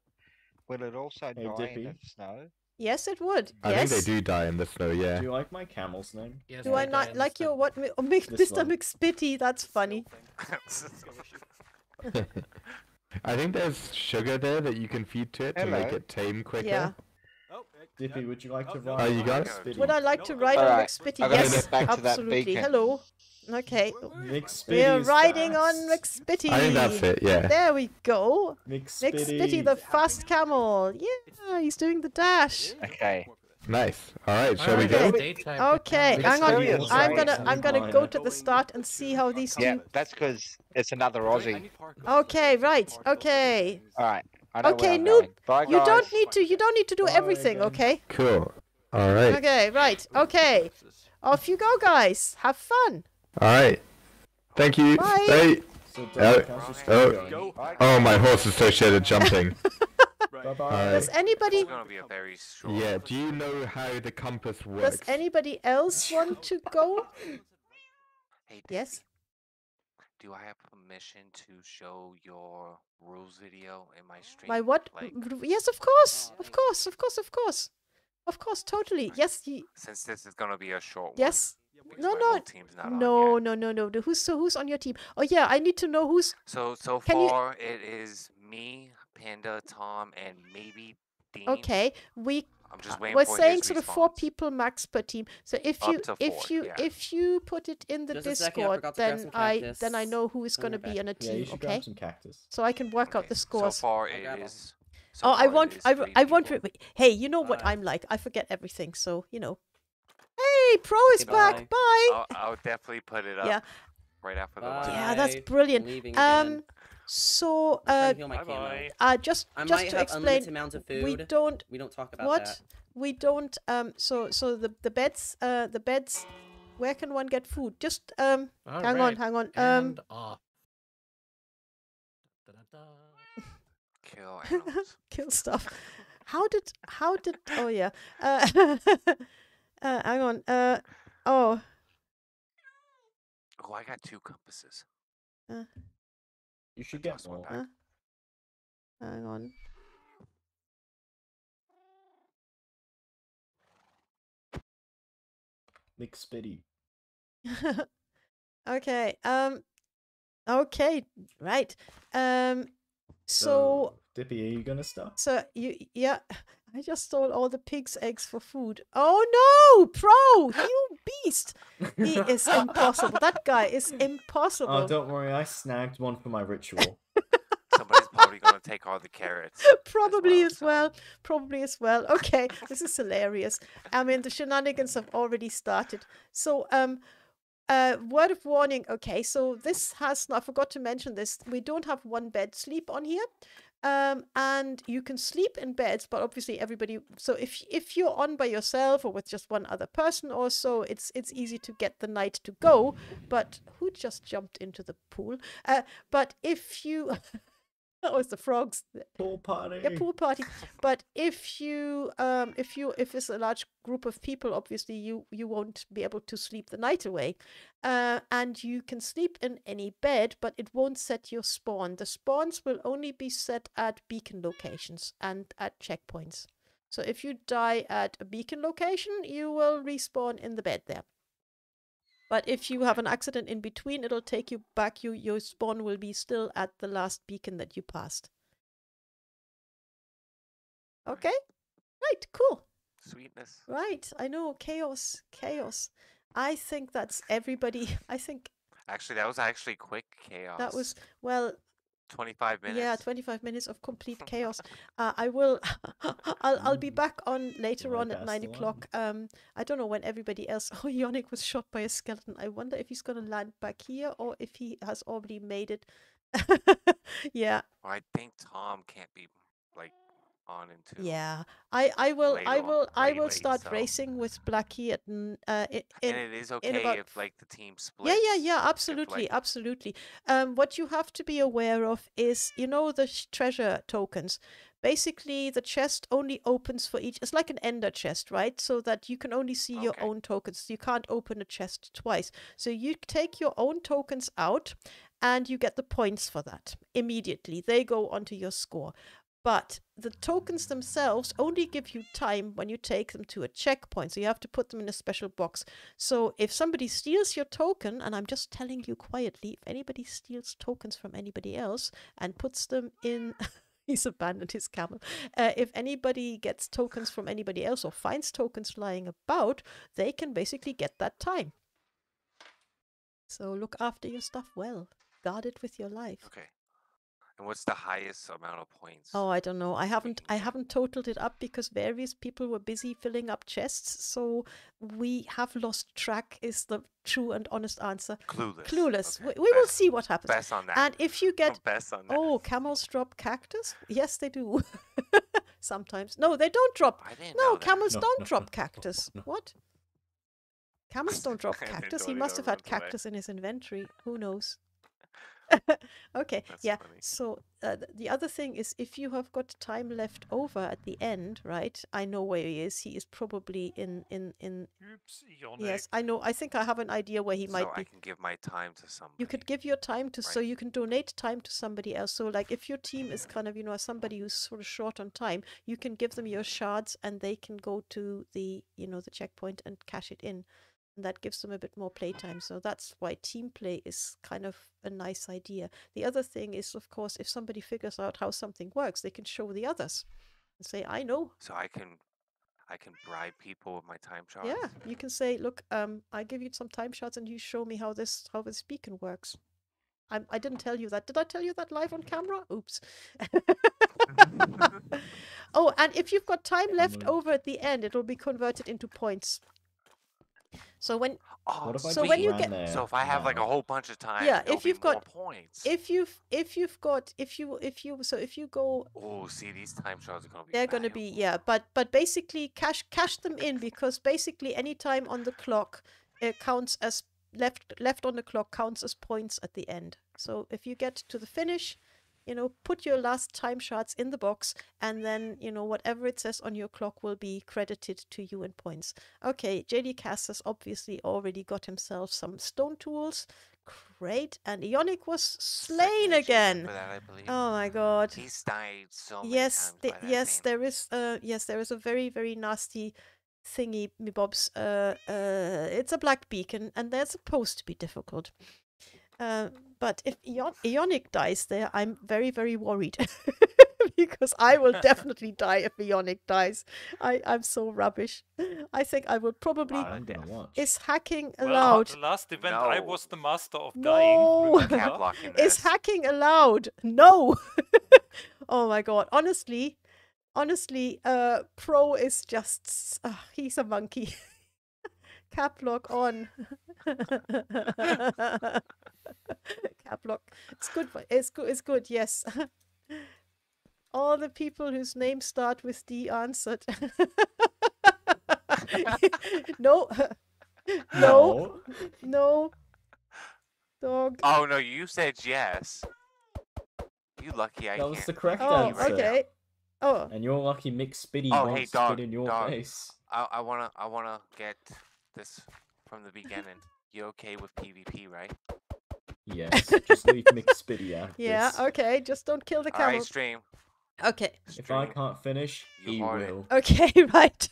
will it also Hey, die Dippy. in the snow? Yes, it would. I yes. think they do die in the snow. Yeah. Do you like my camel's name? Yes, Do I not like your snow. what, mi- oh, This Mr. one. McSpitty? That's funny. I think there's sugar there that you can feed to it to make it tame quicker. Yeah. Oh, Dippy, would you like to Oh, no, ride? Oh, you got it? Spitty? Would I like to ride on Alright, McSpitty? Yes, get back to that absolutely. Hello. Okay. McSpitty We're is riding on fast. McSpitty. I think that's it. Yeah. There we go. McSpitty. McSpitty, the fast camel. Yeah, he's doing the dash. Okay. Nice. All right. Shall we go? It's daytime, Okay, time. hang on. Experience, I'm gonna I'm gonna go to the start and see how these two. Yeah, that's because it's another Aussie. Okay, right. Okay. All right. Okay, noob. Bye, You don't need to. You don't need to do Bye everything. again. Okay. Cool. All right. Okay. Right. Okay. Off you go, guys. Have fun. All right. Thank you. Bye. Uh, oh. Bye. So, Oh, Derek, how's your streak oh. Oh, my horse is so shit at jumping. Bye-bye. Does anybody It's gonna be a very short. Yeah. Do you know how the compass works? does anybody else want to go? Hey, Yes. Do I have permission to show your rules video in my stream? My what? Like, Yes, of course, oh, of course, of course, of course, of course, totally. Yes. Ye- since this is gonna be a short one. Yes. No, no, team's not on No, no, no, no. Who's so? Who's on your team? Oh yeah, I need to know who's. So so Can you- far it is me, Panda, Tom, and maybe Dean. Okay, we I'm just waiting we're for saying his sort of four people max per team. So if Up you to if four, you yeah. if you put it in the Just a second, I Discord, forgot to grab then I then I know who is going to be back. on a Yeah, you team. should Okay, grab some cactus. so I can work out the scores. So far I'll it grab 'em. is. so oh, I want I, I want to. Hey, you know what Bye. I'm like. I forget everything. So you know. Hey, Pro is Okay, back. bye. Bye. I'll, I'll definitely put it up Yeah. right after the live. Yeah, that's brilliant. Leaving again. Um, so uh, to heal my Bye camo. bye. uh, just I just to explain, unlimited amounts of we don't We don't talk about what that. we don't um so so the the beds uh the beds where can one get food just um hang on hang on um And off. Da-da-da. Kill animals. kill stuff how did how did oh yeah uh, uh hang on uh oh oh, I got two compasses. Uh, You should get one more. back. hang on McSpitty. okay um okay right um so Dippy, are you gonna start? So you, yeah, I just stole all the pig's eggs for food. Oh no, Pro, you beast! He is impossible. That guy is impossible. Oh, don't worry, I snagged one for my ritual. Somebody's probably gonna take all the carrots. Probably as so- well. Probably as well. Okay, this is hilarious. I mean, the shenanigans have already started. So, um, uh, word of warning. Okay, so this has. I forgot to mention this. We don't have one bed sleep on here. Um, and you can sleep in beds, but obviously everybody. So if if you're on by yourself or with just one other person or so, it's it's easy to get the night to go. But who just jumped into the pool? Uh, but if you, that was the frogs. Pool party. a pool party. But if you um if you if it's a large group of people obviously you you won't be able to sleep the night away. Uh and you can sleep in any bed but it won't set your spawn. The spawns will only be set at beacon locations and at checkpoints. So if you die at a beacon location you will respawn in the bed there but if you have an accident in between it'll take you back you your spawn will be still at the last beacon that you passed Okay. Right, cool. Sweetness. Right, I know. Chaos. Chaos. I think that's everybody. I think Actually, that was actually quick chaos. that was, well, 25 minutes. yeah, 25 minutes of complete chaos. Uh, I will, I'll, I'll be back on later Right, on at nine o'clock. Um, I don't know when everybody else. Oh, Yannick was shot by a skeleton. I wonder if he's going to land back here or if he has already made it. yeah, Well, I think Tom can't be like on into. yeah. I, I will, I later on, will, I will late, start so- racing with Blackie at uh, i- in, and it is okay about if like the team splits. Yeah, yeah, yeah, if, absolutely, like- absolutely. Um, what you have to be aware of is, you know, the treasure tokens. Basically, the chest only opens for each. It's like an ender chest, right? So that you can only see your own tokens. You can't open a chest twice. So you take your own tokens out, and you get the points for that immediately. They go onto your score. But the tokens themselves only give you time when you take them to a checkpoint. So you have to put them in a special box. So if somebody steals your token, and I'm just telling you quietly, if anybody steals tokens from anybody else and puts them in. He's abandoned his camel. Uh, if anybody gets tokens from anybody else or finds tokens lying about, they can basically get that time. So look after your stuff well. Guard it with your life. Okay. And what's the highest amount of points? Oh, I don't know. I haven't I haven't totaled it up because various people were busy filling up chests, so we have lost track is the true and honest answer. Clueless. Clueless. Okay. We, we will see what happens. best on that. And if you get Best on that. Oh, camels drop cactus? Yes, they do. Sometimes. No, they don't drop. I didn't no, know that. camels No, don't no, drop no, cactus. no. What? Camels don't drop cactus. He must have had runs away. cactus in his inventory. Who knows? okay, That's yeah. funny. So uh, the other thing is, if you have got time left over at the end, right? I know where he is. He is probably in in in. Oops. Yes, I know. I think I have an idea where he might so be. I can give my time to somebody. You could give your time to so you can donate time to somebody else. So like if your team is kind of you know somebody who's sort of short on time, you can give them your shards and they can go to the you know the checkpoint and cash it in. And that gives them a bit more playtime. So that's why team play is kind of a nice idea. The other thing is of course if somebody figures out how something works, they can show the others and say, I know. So I can, I can bribe people with my time shards. Yeah. You can say, look, um, I give you some time shots and you show me how this how this beacon works. I, I didn't tell you that. Did I tell you that live on camera? Oops. oh, and if you've got time left over at the end, it'll be converted into points. So when Oh, What if So when you get- there so if I have like a whole bunch of time, Yeah, if you've more got- points. if you've if you've got if you if you so if you go oh, see, these time shards are gonna be. they're going to be yeah but but basically cash cash them in because basically any time on the clock it counts as left left on the clock counts as points at the end so if you get to the finish you know put your last time shards in the box and then you know whatever it says on your clock will be credited to you in points. Okay jd cass has obviously already got himself some stone tools. Great and eonic was slain again. that, oh my god. He's died so many yes times the, yes there is uh yes there is a very very nasty thingy me bobs. Uh uh it's a black beacon and they're supposed to be difficult. Uh, but if Ion- eonic dies there i'm very very worried because i will definitely die if eonic dies i i'm so rubbish. I think i will probably I'm gonna watch. is hacking Well, allowed? the last event, I was the master of No. dying. Cap is hacking allowed? No. Oh my god. Honestly honestly uh pro is just uh, he's a monkey. Cap lock on cap lock it's good it's good it's good yes all the people whose names start with d answered no no no dog Oh no, you said yes. You lucky I That was can't. the correct Oh, answer. okay. Oh, And you're lucky McSpitty Oh, won't hey, dog, spit in your dog. face. I, I wanna I wanna get this from the beginning. You okay with PvP, right? Yes, just leave McSpitty out. of yeah, this. okay. Just don't kill the Alright, camel. stream. Okay. If I can't finish, You he heard it. will. Okay, right.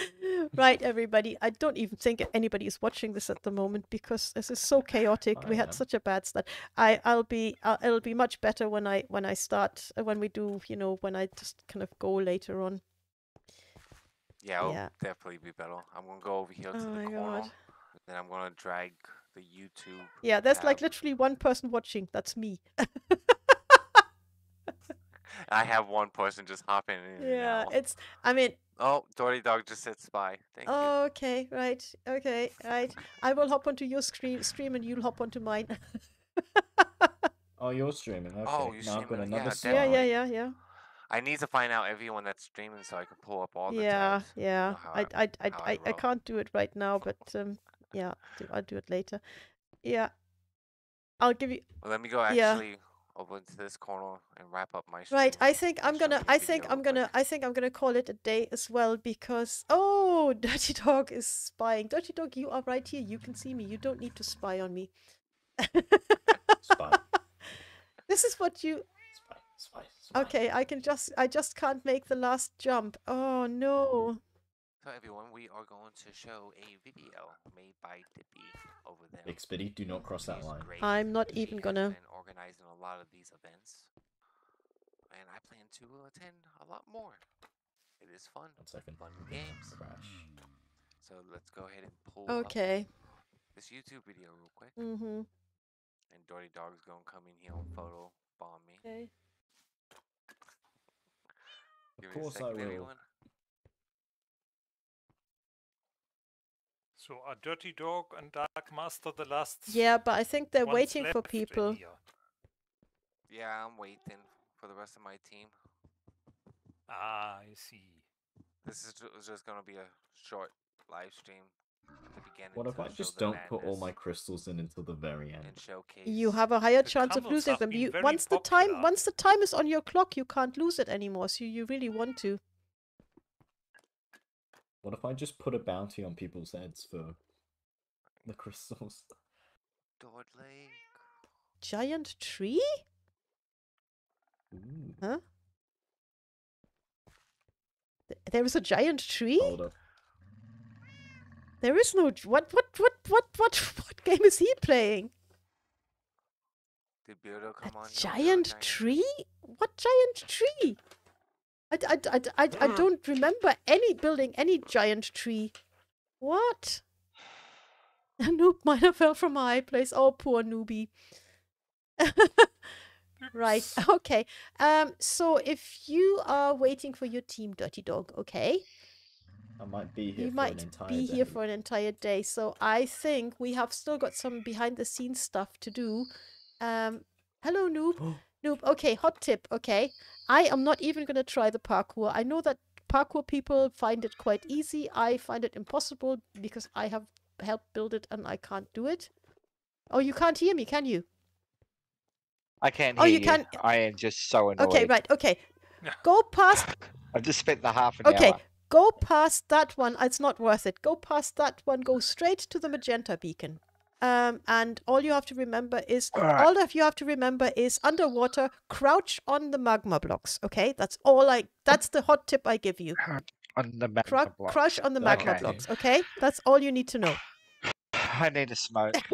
right, everybody. I don't even think anybody is watching this at the moment because this is so chaotic. I we had am. such a bad start. I I'll be uh, it'll be much better when I when I start uh, when we do, you know, when I just kind of go later on. Yeah, it'll Yeah. definitely be better. I'm gonna go over here to Oh the my corner. God. Then I'm gonna drag the YouTube. Yeah, there's like literally one person watching. That's me. I have one person just hopping in. yeah, out. it's I mean, Oh, Dirty Dog just said spy. Thank you. okay, right. Okay, right. I will hop onto your screen stream and you'll hop onto mine. Oh, you're streaming. Okay. Oh, you're now I've got streaming, another yeah, yeah, yeah, yeah, yeah. I need to find out everyone that's streaming so I can pull up all the yeah tabs. yeah I, I- I, I, I I, I can't do it right now but um yeah do- i'll do it later yeah i'll give you Well, let me go Yeah. actually over into this corner and wrap up my stream. right i think i'm gonna I think i'm gonna quick. i think i'm gonna call it a day as well because oh dirty dog is spying dirty dog you are right here you can see me you don't need to spy on me Spy. this is what you It's fine, it's fine. Okay, I can just I just can't make the last jump. Oh no. So everyone, we are going to show a video made by Dippy over there. Big do not cross that line. great. I'm not She even gonna- been organizing a lot of these events, and I plan to attend a lot more. It is fun, One second. fun games. Crash. So let's go ahead and pull up Okay. this YouTube video real quick, Mm-hmm. and Dirty Dog's gonna come in here and photo bomb me. Okay. Give Of me a course I will. everyone. So are Dirty Dog and Dark Master the last? Yeah, but I think they're waiting for people. Yeah, I'm waiting for the rest of my team. Ah, I see. This is just gonna be a short live stream at the beginning. What if I just don't put all my crystals in until the very end? You have a higher The chance of losing them. You very once the time once the time is on your clock, you can't lose it anymore. So you really want to. What if I just put a bounty on people's heads for the crystals? Dord Lake. Giant tree? Ooh. Huh? Th- There is a giant tree? Hold up. There is no what what what what what what game is he playing? Did Beardo A on? giant tree? What giant tree? I, I, I, I, I don't remember any building any giant tree. What? A noob miner fell from a high place. Oh, poor newbie. right. Okay. Um. So if you are waiting for your team, Dirty Dog, okay, I might be here you for might an entire be day. here for an entire day. So I think we have still got some behind the scenes stuff to do. Um. Hello, noob. Noob. Okay. Hot tip. Okay. I am not even gonna try the parkour. I know that parkour people find it quite easy. I find it impossible because I have helped build it and I can't do it. Oh, you can't hear me, can you? I can't Oh, hear you can't- I am just so annoyed. Okay, right. Okay. Go past I've just spent the half an Okay, hour. Okay. Go past that one. It's not worth it. Go past that one. Go straight to the magenta beacon. Um, and all you have to remember is all of you have to remember is underwater, crouch on the magma blocks. Okay, that's all I. That's the hot tip I give you. On the magma Cru- block. crush on the magma Okay. blocks. Okay, that's all you need to know. I need a smoke.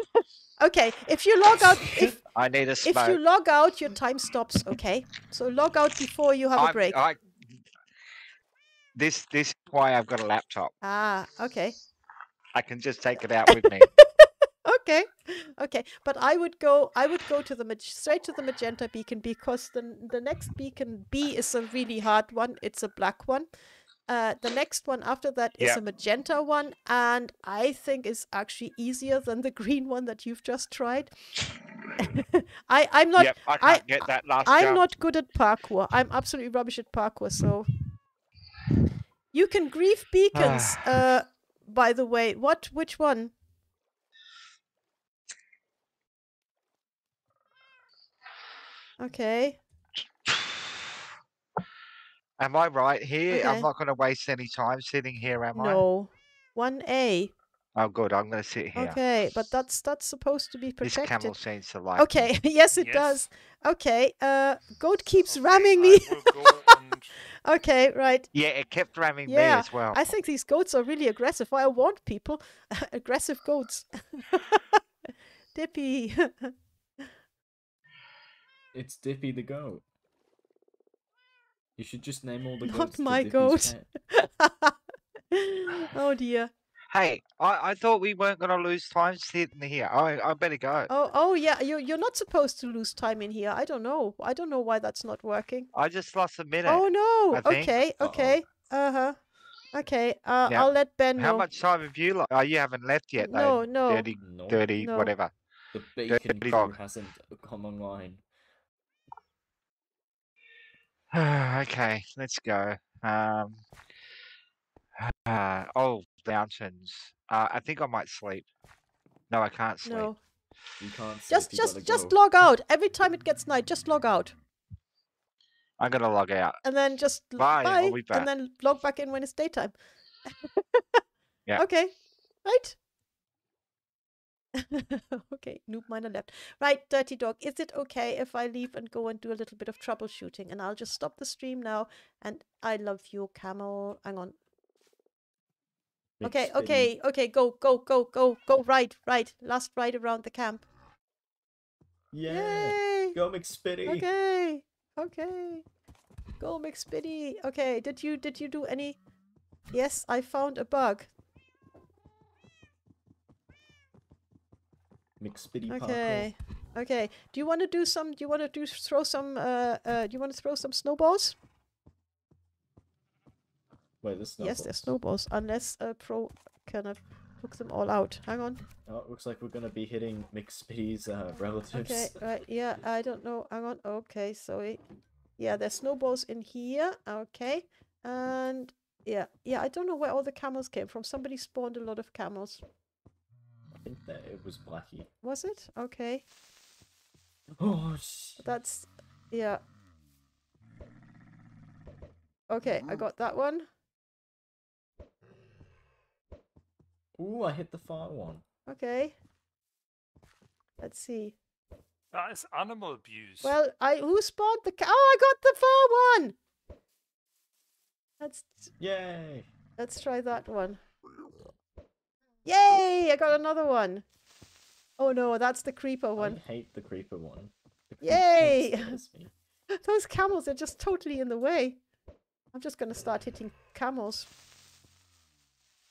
Okay, if you log out, if I need a smoke. if you log out, your time stops. Okay, so log out before you have a I'm- break. I, this this is why I've got a laptop. Ah, okay. I can just take it out with me. okay. Okay. But i would go i would go to the mag- straight to the magenta beacon because the the next beacon b is a really hard one. It's a black one. Uh the next one after that is Yeah. a magenta one and i think is actually easier than the green one that you've just tried. I i'm not yep, I I- can't get that last i'm jump. not good at parkour. I'm absolutely rubbish at parkour so. You can grief beacons uh by the way. What which one okay Am I right here? Okay. I'm not going to waste any time sitting here, am I? No. One A. Oh, good. I'm going to sit here. Okay, but that's that's supposed to be protected. This protected. camel seems to like. Okay, yes it Yes. does. Okay, uh goat keeps Okay, ramming me. will go and okay, right. Yeah, it kept ramming me as well. I think these goats are really aggressive. I warned people. aggressive goats. Dippy. It's Dippy the goat. You should just name all the Not goats. to my Dippy's goat. oh dear. Hey, I, I thought we weren't going to lose time sitting here. I I better go. Oh oh yeah, you you're not supposed to lose time in here. I don't know. I don't know why that's not working. I just lost a minute. Oh no. I. Okay, Uh-oh. okay. Uh-huh. Okay. Uh Yeah. I'll let Ben know. How much time have you? Lo- oh, you haven't left yet, No, though. no. Dirty, No. dirty, No. whatever. The bacon Dirty dog. hasn't come online. okay, let's go. Um. Uh, oh, mountains. Uh, I think I might sleep. No, I can't sleep. No. You can't sleep, Just you just just go. log out. Every time it gets night, just log out. I'm gonna log out. And then just Bye, bye, I'll be back. and then log back in when it's daytime. Yeah. Okay. Right? okay, noob miner left. Right, dirty dog. Is it okay if I leave and go and do a little bit of troubleshooting? And I'll just stop the stream now. And I love you, camel. Hang on. Okay, okay, okay. Go, go, go, go, go. Right, right. Last ride around the camp. Yeah. Yay! Go McSpitty. Okay, okay. Go, McSpitty. Okay, did you did you do any? Yes, I found a bug. McSpitty. Okay. Okay. Do you want to do some? Do you want to do throw some? Uh, uh. Do you want to throw some snowballs? Wait, there's no. Yes, there's snowballs. Unless uh, Pro kind of took them all out. Hang on. Oh, it looks like we're gonna be hitting McSpitty's uh, relatives. Okay. Right. Yeah. I don't know. Hang on. Okay. So it, yeah, there's snowballs in here. Okay. And yeah, yeah. I don't know where all the camels came from. Somebody spawned a lot of camels. I think that it was Blackie. Was it? Okay. Oh, sh- That's yeah. Okay, I got that one. Ooh, I hit the far one. Okay. Let's see. That is animal abuse. Well, I who spawned the ca- Oh, I got the far one. Let's Yay! let's try that one. Yay! I got another one. Oh no, that's the creeper one. I hate the creeper one. The creeper Yay! Those camels are just totally in the way. I'm just gonna start hitting camels.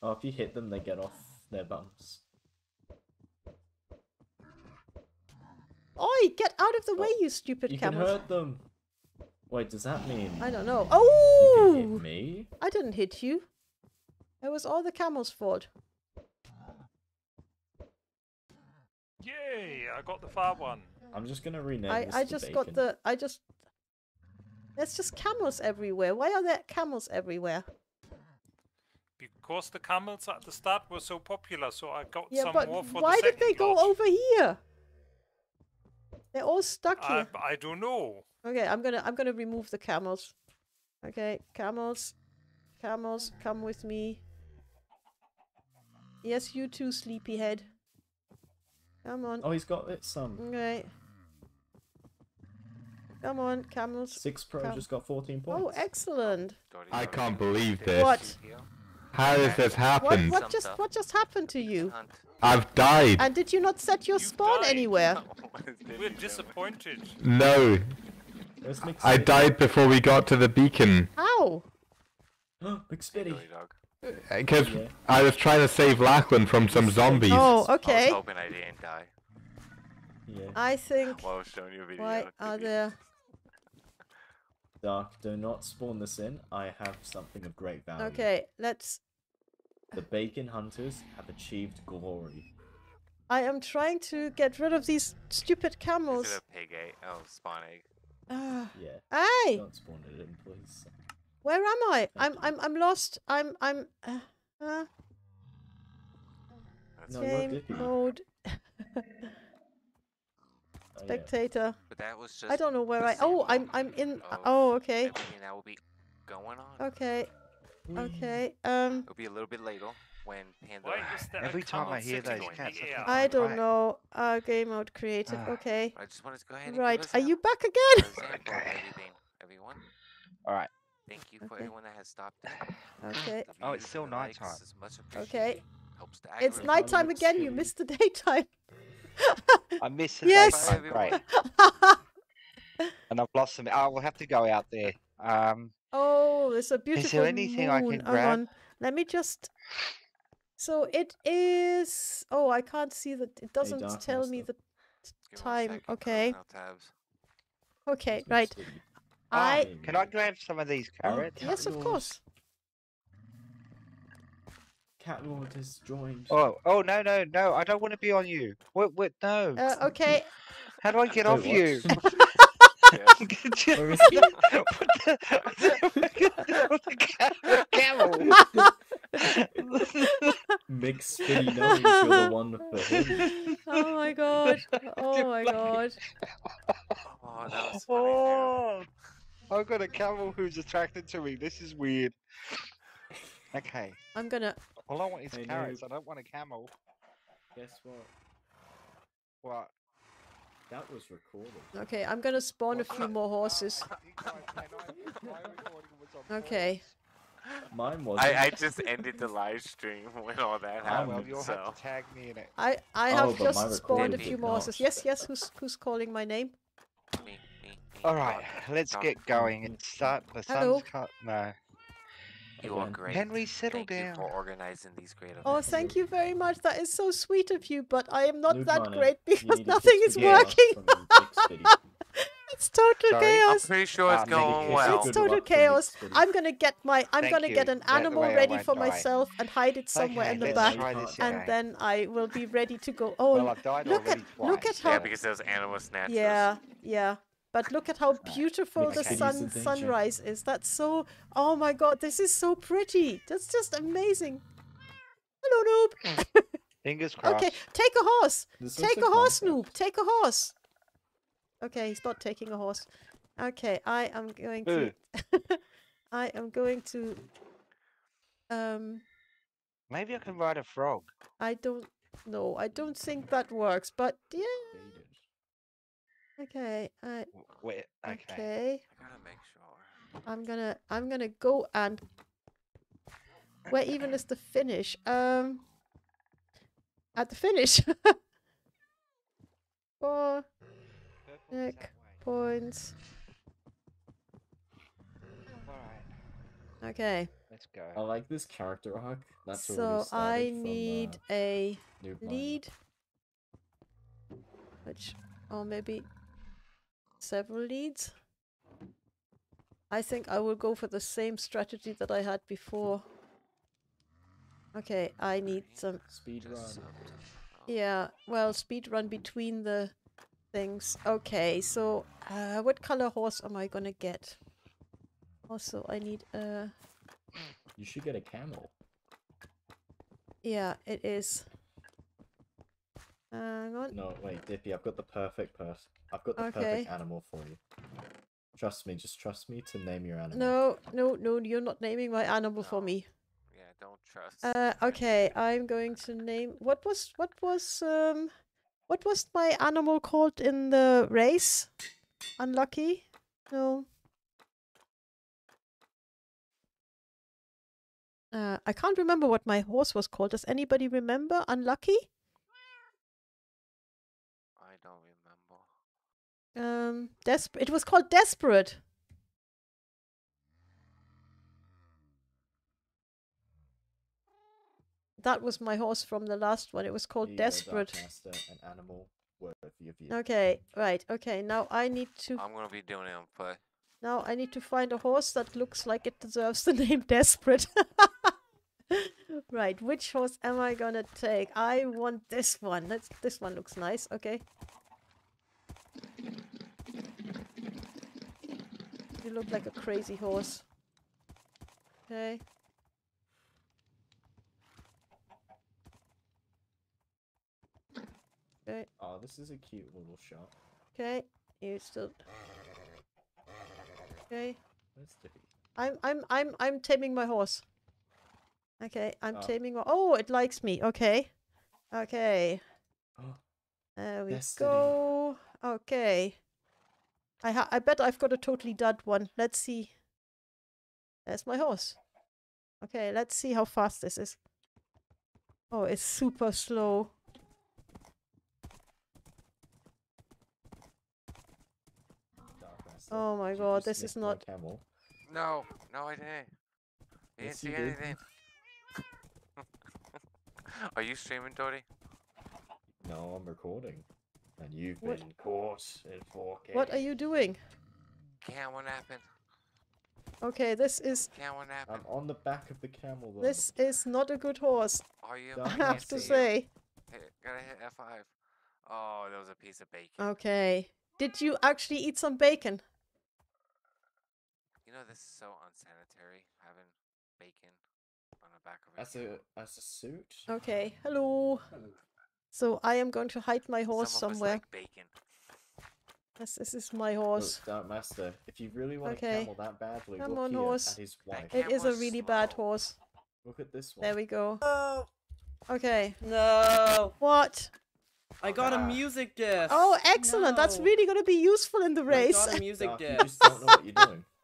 Oh, if you hit them, they get off their bumps. Oi, get out of the oh, way, you stupid You can camels. hurt them. Wait, does that mean I don't know. you Oh! can hit me? I didn't hit you. It was all the camel's fault. Yay! I got the far one. I'm just gonna rename I, this I to just bacon. got the I just there's just camels everywhere. Why are there camels everywhere? Because the camels at the start were so popular, so I got Yeah, some but more for why the Why did second they go lot. over here? They're all stuck I, here. I don't know. Okay, I'm gonna I'm gonna remove the camels. Okay, camels, camels, come with me. Yes, you too, sleepyhead. Come on. Oh, he's got it. Some Okay. Come on, camels. six pro come. just got 14 points. Oh, excellent. I can't believe this. What? How does this What happen? what just what just happened to you? I've died. And did you not set your spawn anywhere? We're disappointed. No. I died before we got to the beacon. How? McSpitty. Because Yeah. I was trying to save Lachlan from some zombies. Oh, okay. I okay. was hoping I didn't die. Yeah. I think. While I was showing you a video. Why are there? Dark, do not spawn this in. I have something of great value. Okay, let's. The bacon hunters have achieved glory. I am trying to get rid of these stupid camels. Is camels. it a pig egg? Oh, spawn egg. Ah. Yeah. Hey, Don't spawn it in, please. Where am I? I'm I'm I'm lost. I'm I'm. Uh, uh, No, game mode. Oh. Spectator. But that was just. I don't know where I. Oh, I'm I'm in. Oh, okay. Everything that will be going on. Okay. Okay. Um. It'll be a little bit later when Panda. Why is there Every time I hear those cats, I air? think, I don't know. Uh, game mode creative. Ah. Okay. I just wanted to go ahead Right. Are you back again? example of everything, everyone. All right. Thank you for Okay. everyone that has stopped. in. Okay. Oh, it's still and the likes nighttime. is much Okay. Helps the It's nighttime looks again. You shitty. missed the daytime. I missed the Yes. daytime break, and I've lost some. I will have to go out there. Um, oh, it's a beautiful anything I can moon. Hang grab? on. Let me just. So it is. Oh, I can't see that. It doesn't Dark tell me the Give me one time. second, Okay. closing out tabs. Okay. Right. McSpitty. I. Hey, can I grab some of these Oh, carrots? Yes, of Catlord. course. Catlord has joined. Oh, oh no, no, no! I don't want to be on you. What? What? No. Uh, okay. How do I get Wait, off what? you? Where is he? What the ca- camel? You're the one for him. Oh my god. Oh my god. Oh, that was funny. Oh, I've got a camel who's attracted to me. This is weird. Okay. I'm gonna. All I want is Hey, carrots. noob. I don't want a camel. Guess what? What? That was recorded. Okay, I'm gonna spawn a few more horses. Ah, okay. Mine was. I, I just ended the live stream when all that Oh, happened. well, you'll so. have to tag me in it. I I Oh, have but my just spawned a recording few did more not. horses. Yes, yes. Who's who's calling my name? Me, me, me. All right, let's get going and start. The Hello? sun's cut. No. You are Again. great. Henry, settle Thank you down. for organizing these great events. Oh, thank you very much. That is so sweet of you, but I am not Noob that great you because nothing is working. from your fix video. it's total Sorry? I'm chaos. pretty sure it's Ah, going negative. well. It's total luck for the chaos. I'm gonna get my I'm Thank gonna get an That animal ready for die. myself and hide it somewhere okay, in the back. And then I will be ready to go. Oh, well, look at already look at how Yeah, because those animal snatchers. Yeah, yeah. But look at how beautiful the sun sunrise is. That's so. Oh my god, this is so pretty. That's just amazing. Hello, noob. Fingers crossed. okay, take a horse. This Take a horse, Minecraft. noob. Take a horse. Okay, he's not taking a horse. Okay, I am going to. I am going to. Um, Maybe I can ride a frog. I don't know. I don't think that works. But yeah. Okay. I W- Wait, okay. okay. I gotta make sure. I'm gonna I'm gonna go and where even is the finish? Um at the finish. Four Nick. points. Alright, Okay. let's go. I like this character arc. That's so already started I from, need uh, a lead. Which or maybe several leads. I think I will go for the same strategy that I had before. Okay, I need some Speed run. Just something. Yeah, well, speed run between the things. Okay, so uh, what color horse am I gonna get? Also, I need a... You should get a camel. yeah, it is. Hang on. No, wait, Dippy, I've got the perfect person. I've got the Okay. perfect animal for you. Trust me, just trust me to name your animal. No, no, no, you're not naming my animal for me. Yeah, don't trust. Uh, okay, I'm going to name. What was what was um, what was my animal called in the race? Unlucky? No. Uh, I can't remember what my horse was called. Does anybody remember? Unlucky? I don't remember. Um, desp- It was called Desperate. That was my horse from the last one. It was called Be Desperate. Master, an animal worthy of you. Okay, right. Okay, now I need to I'm gonna be doing it on foot. now I need to find a horse that looks like it deserves the name Desperate. right, which horse am I gonna take? I want this one. Let's this one looks nice. Okay. You look like a crazy horse. Okay. Okay. Oh, this is a cute little shot. Okay. You still. Okay. Where's? I'm I'm I'm I'm taming my horse. Okay, I'm Oh. taming. my- Oh, it likes me. Okay. Okay. Oh, There we Destiny. go. Okay. I ha I bet I've got a totally dud one. Let's see. There's my horse. Okay, let's see how fast this is. Oh, it's super slow. Oh uh, my god, this is not camel. No, no, I didn't. You Yes, didn't see did. anything. Are you streaming, Doty? No, I'm recording. And you've What- been caught in 4K. What are you doing? Can't what happened? Okay, this is Can't what happened? I'm on the back of the camel. Though. this is not a good horse. Are you? I I have to say. Hit, gotta hit F5. Oh, there was a piece of bacon. Okay. Did you actually eat some bacon? You know this is so unsanitary having bacon on the back of a As a as a suit. Okay, hello. So I am going to hide my horse Some somewhere. like bacon. Yes, this is my Look, horse. Dark Master, if you really want Okay. a camel that badly, Come look on, here horse. at his wife. It is a Camel's really bad horse. Look at this one. There we go. No. Okay. No. What? I got a music disc. Oh, excellent! That's really going to be useful in the I race. got a music Dark, you just don't know what you're doing.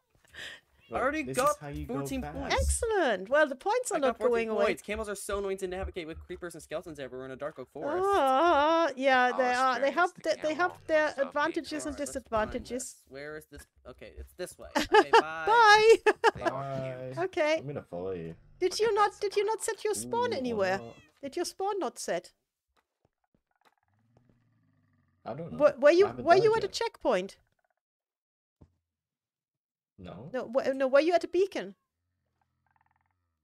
I already got is how you go 14 points. Excellent. Well, the points are I not 14 going away. Camels are so annoying to navigate with creepers and skeletons everywhere in a dark oak forest. Ah, yeah, they I'll are. They have the th- they have camel their once advantages and Alright, let's find disadvantages. Where is this? Okay, it's this way. Okay, bye. Bye. Bye. okay. I'm gonna follow you. Did you not? Did you not set your spawn Ooh, anywhere? not. Did your spawn not set? I don't know. Were, were you haven't were you died at a checkpoint? No, No, were, no. Were you at a beacon?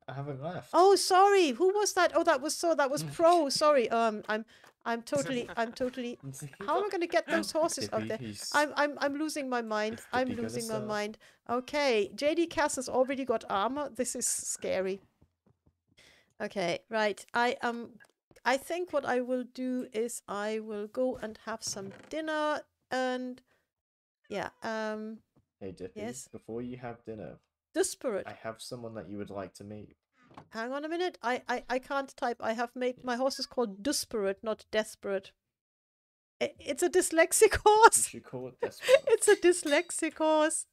I haven't left. Oh, sorry. Who was that? Oh, that was so. That was pro. Sorry. Um, I'm, I'm totally, I'm totally. How am I going to get those horses out there? I'm, I'm, I'm losing my mind. I'm losing my mind. Okay, JD Cass has already got armor. This is scary. Okay, right. I um, I think what I will do is I will go and have some dinner and, yeah. Um, Hey Dippy, Yes? before you have dinner, desperate. I have someone that you would like to meet. Hang on a minute. I, I, I can't type. I have made my horse is called desperate, not desperate. It's a dyslexic You horse. should call it desperate. It's a dyslexic horse.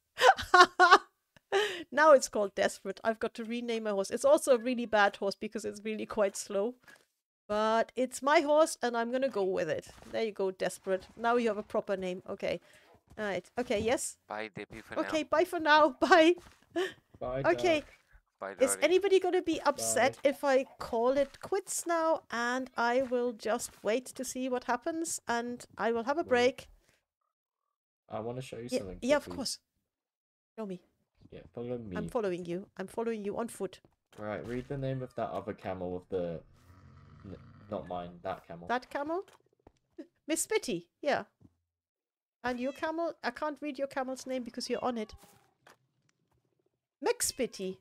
now it's called desperate. I've got to rename my horse. It's also a really bad horse because it's really quite slow. But it's my horse and I'm gonna go with it. There you go, desperate. Now you have a proper name. Okay. Alright. Okay, yes. Bye, Dippy, for Okay, now. bye for now. Bye. Bye, Okay. Doc. Bye, Is Darty. anybody going to be upset if I call it quits now and I will just wait to see what happens and I will have a break? I want to show you Yeah, something. yeah, of course. Show me. Yeah, follow me. I'm following you. I'm following you on foot. Right, read the name of that other camel of the. Not mine, that camel. That camel? Miss Spitty, yeah. And your camel? I can't read your camel's name because you're on it. McSpitty.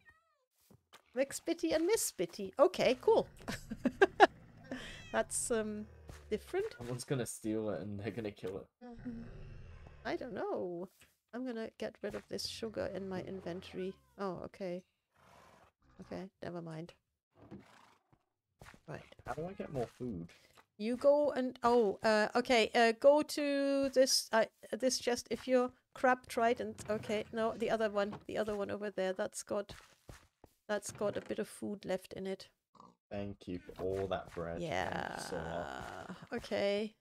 McSpitty and Miss Spitty. Okay, cool. That's um different. Someone's gonna steal it and they're gonna kill it. I don't know. I'm gonna get rid of this sugar in my inventory. Oh, okay. Okay, never mind. Right. How do I get more food? You go and oh, uh, okay. Uh, go to this. Uh, this chest if you're crab trident. Okay, no, the other one, the other one over there. That's got, that's got a bit of food left in it. Thank you for all that bread. Yeah. so. Okay.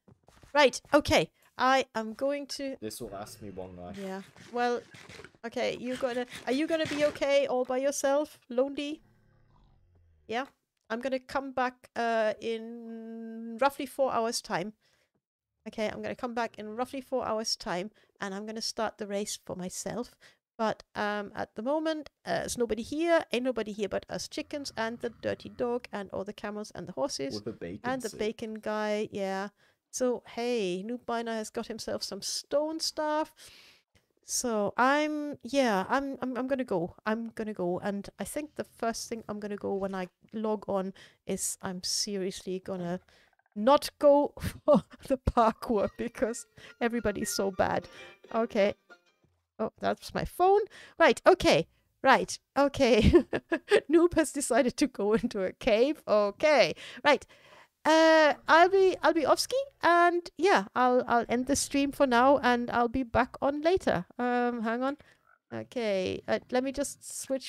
Right. Okay. I am going to. This will last me one life. Yeah. Well. Okay. You gonna? Are you gonna be okay all by yourself, lonely? Yeah. I'm gonna come back uh in roughly four hours time. Okay, I'm gonna come back in roughly four hours time, and I'm gonna start the race for myself. But um, at the moment, uh, there's nobody here. Ain't nobody here but us chickens and the dirty dog and all the camels and the horses bacon and the suit. bacon guy. Yeah. So hey, Noob Miner has got himself some stone stuff. So I'm yeah, I'm I'm I'm gonna go. I'm gonna go, and I think the first thing I'm gonna go when I log on is I'm seriously gonna not go for the parkour because everybody's so bad. Okay. Oh, that's my phone. Right. Okay. Right. Okay. Noob has decided to go into a cave. Okay. Right. Uh, I'll be I'll be off ski, and yeah, I'll I'll end the stream for now, and I'll be back on later. Um, hang on. Okay, uh, let me just switch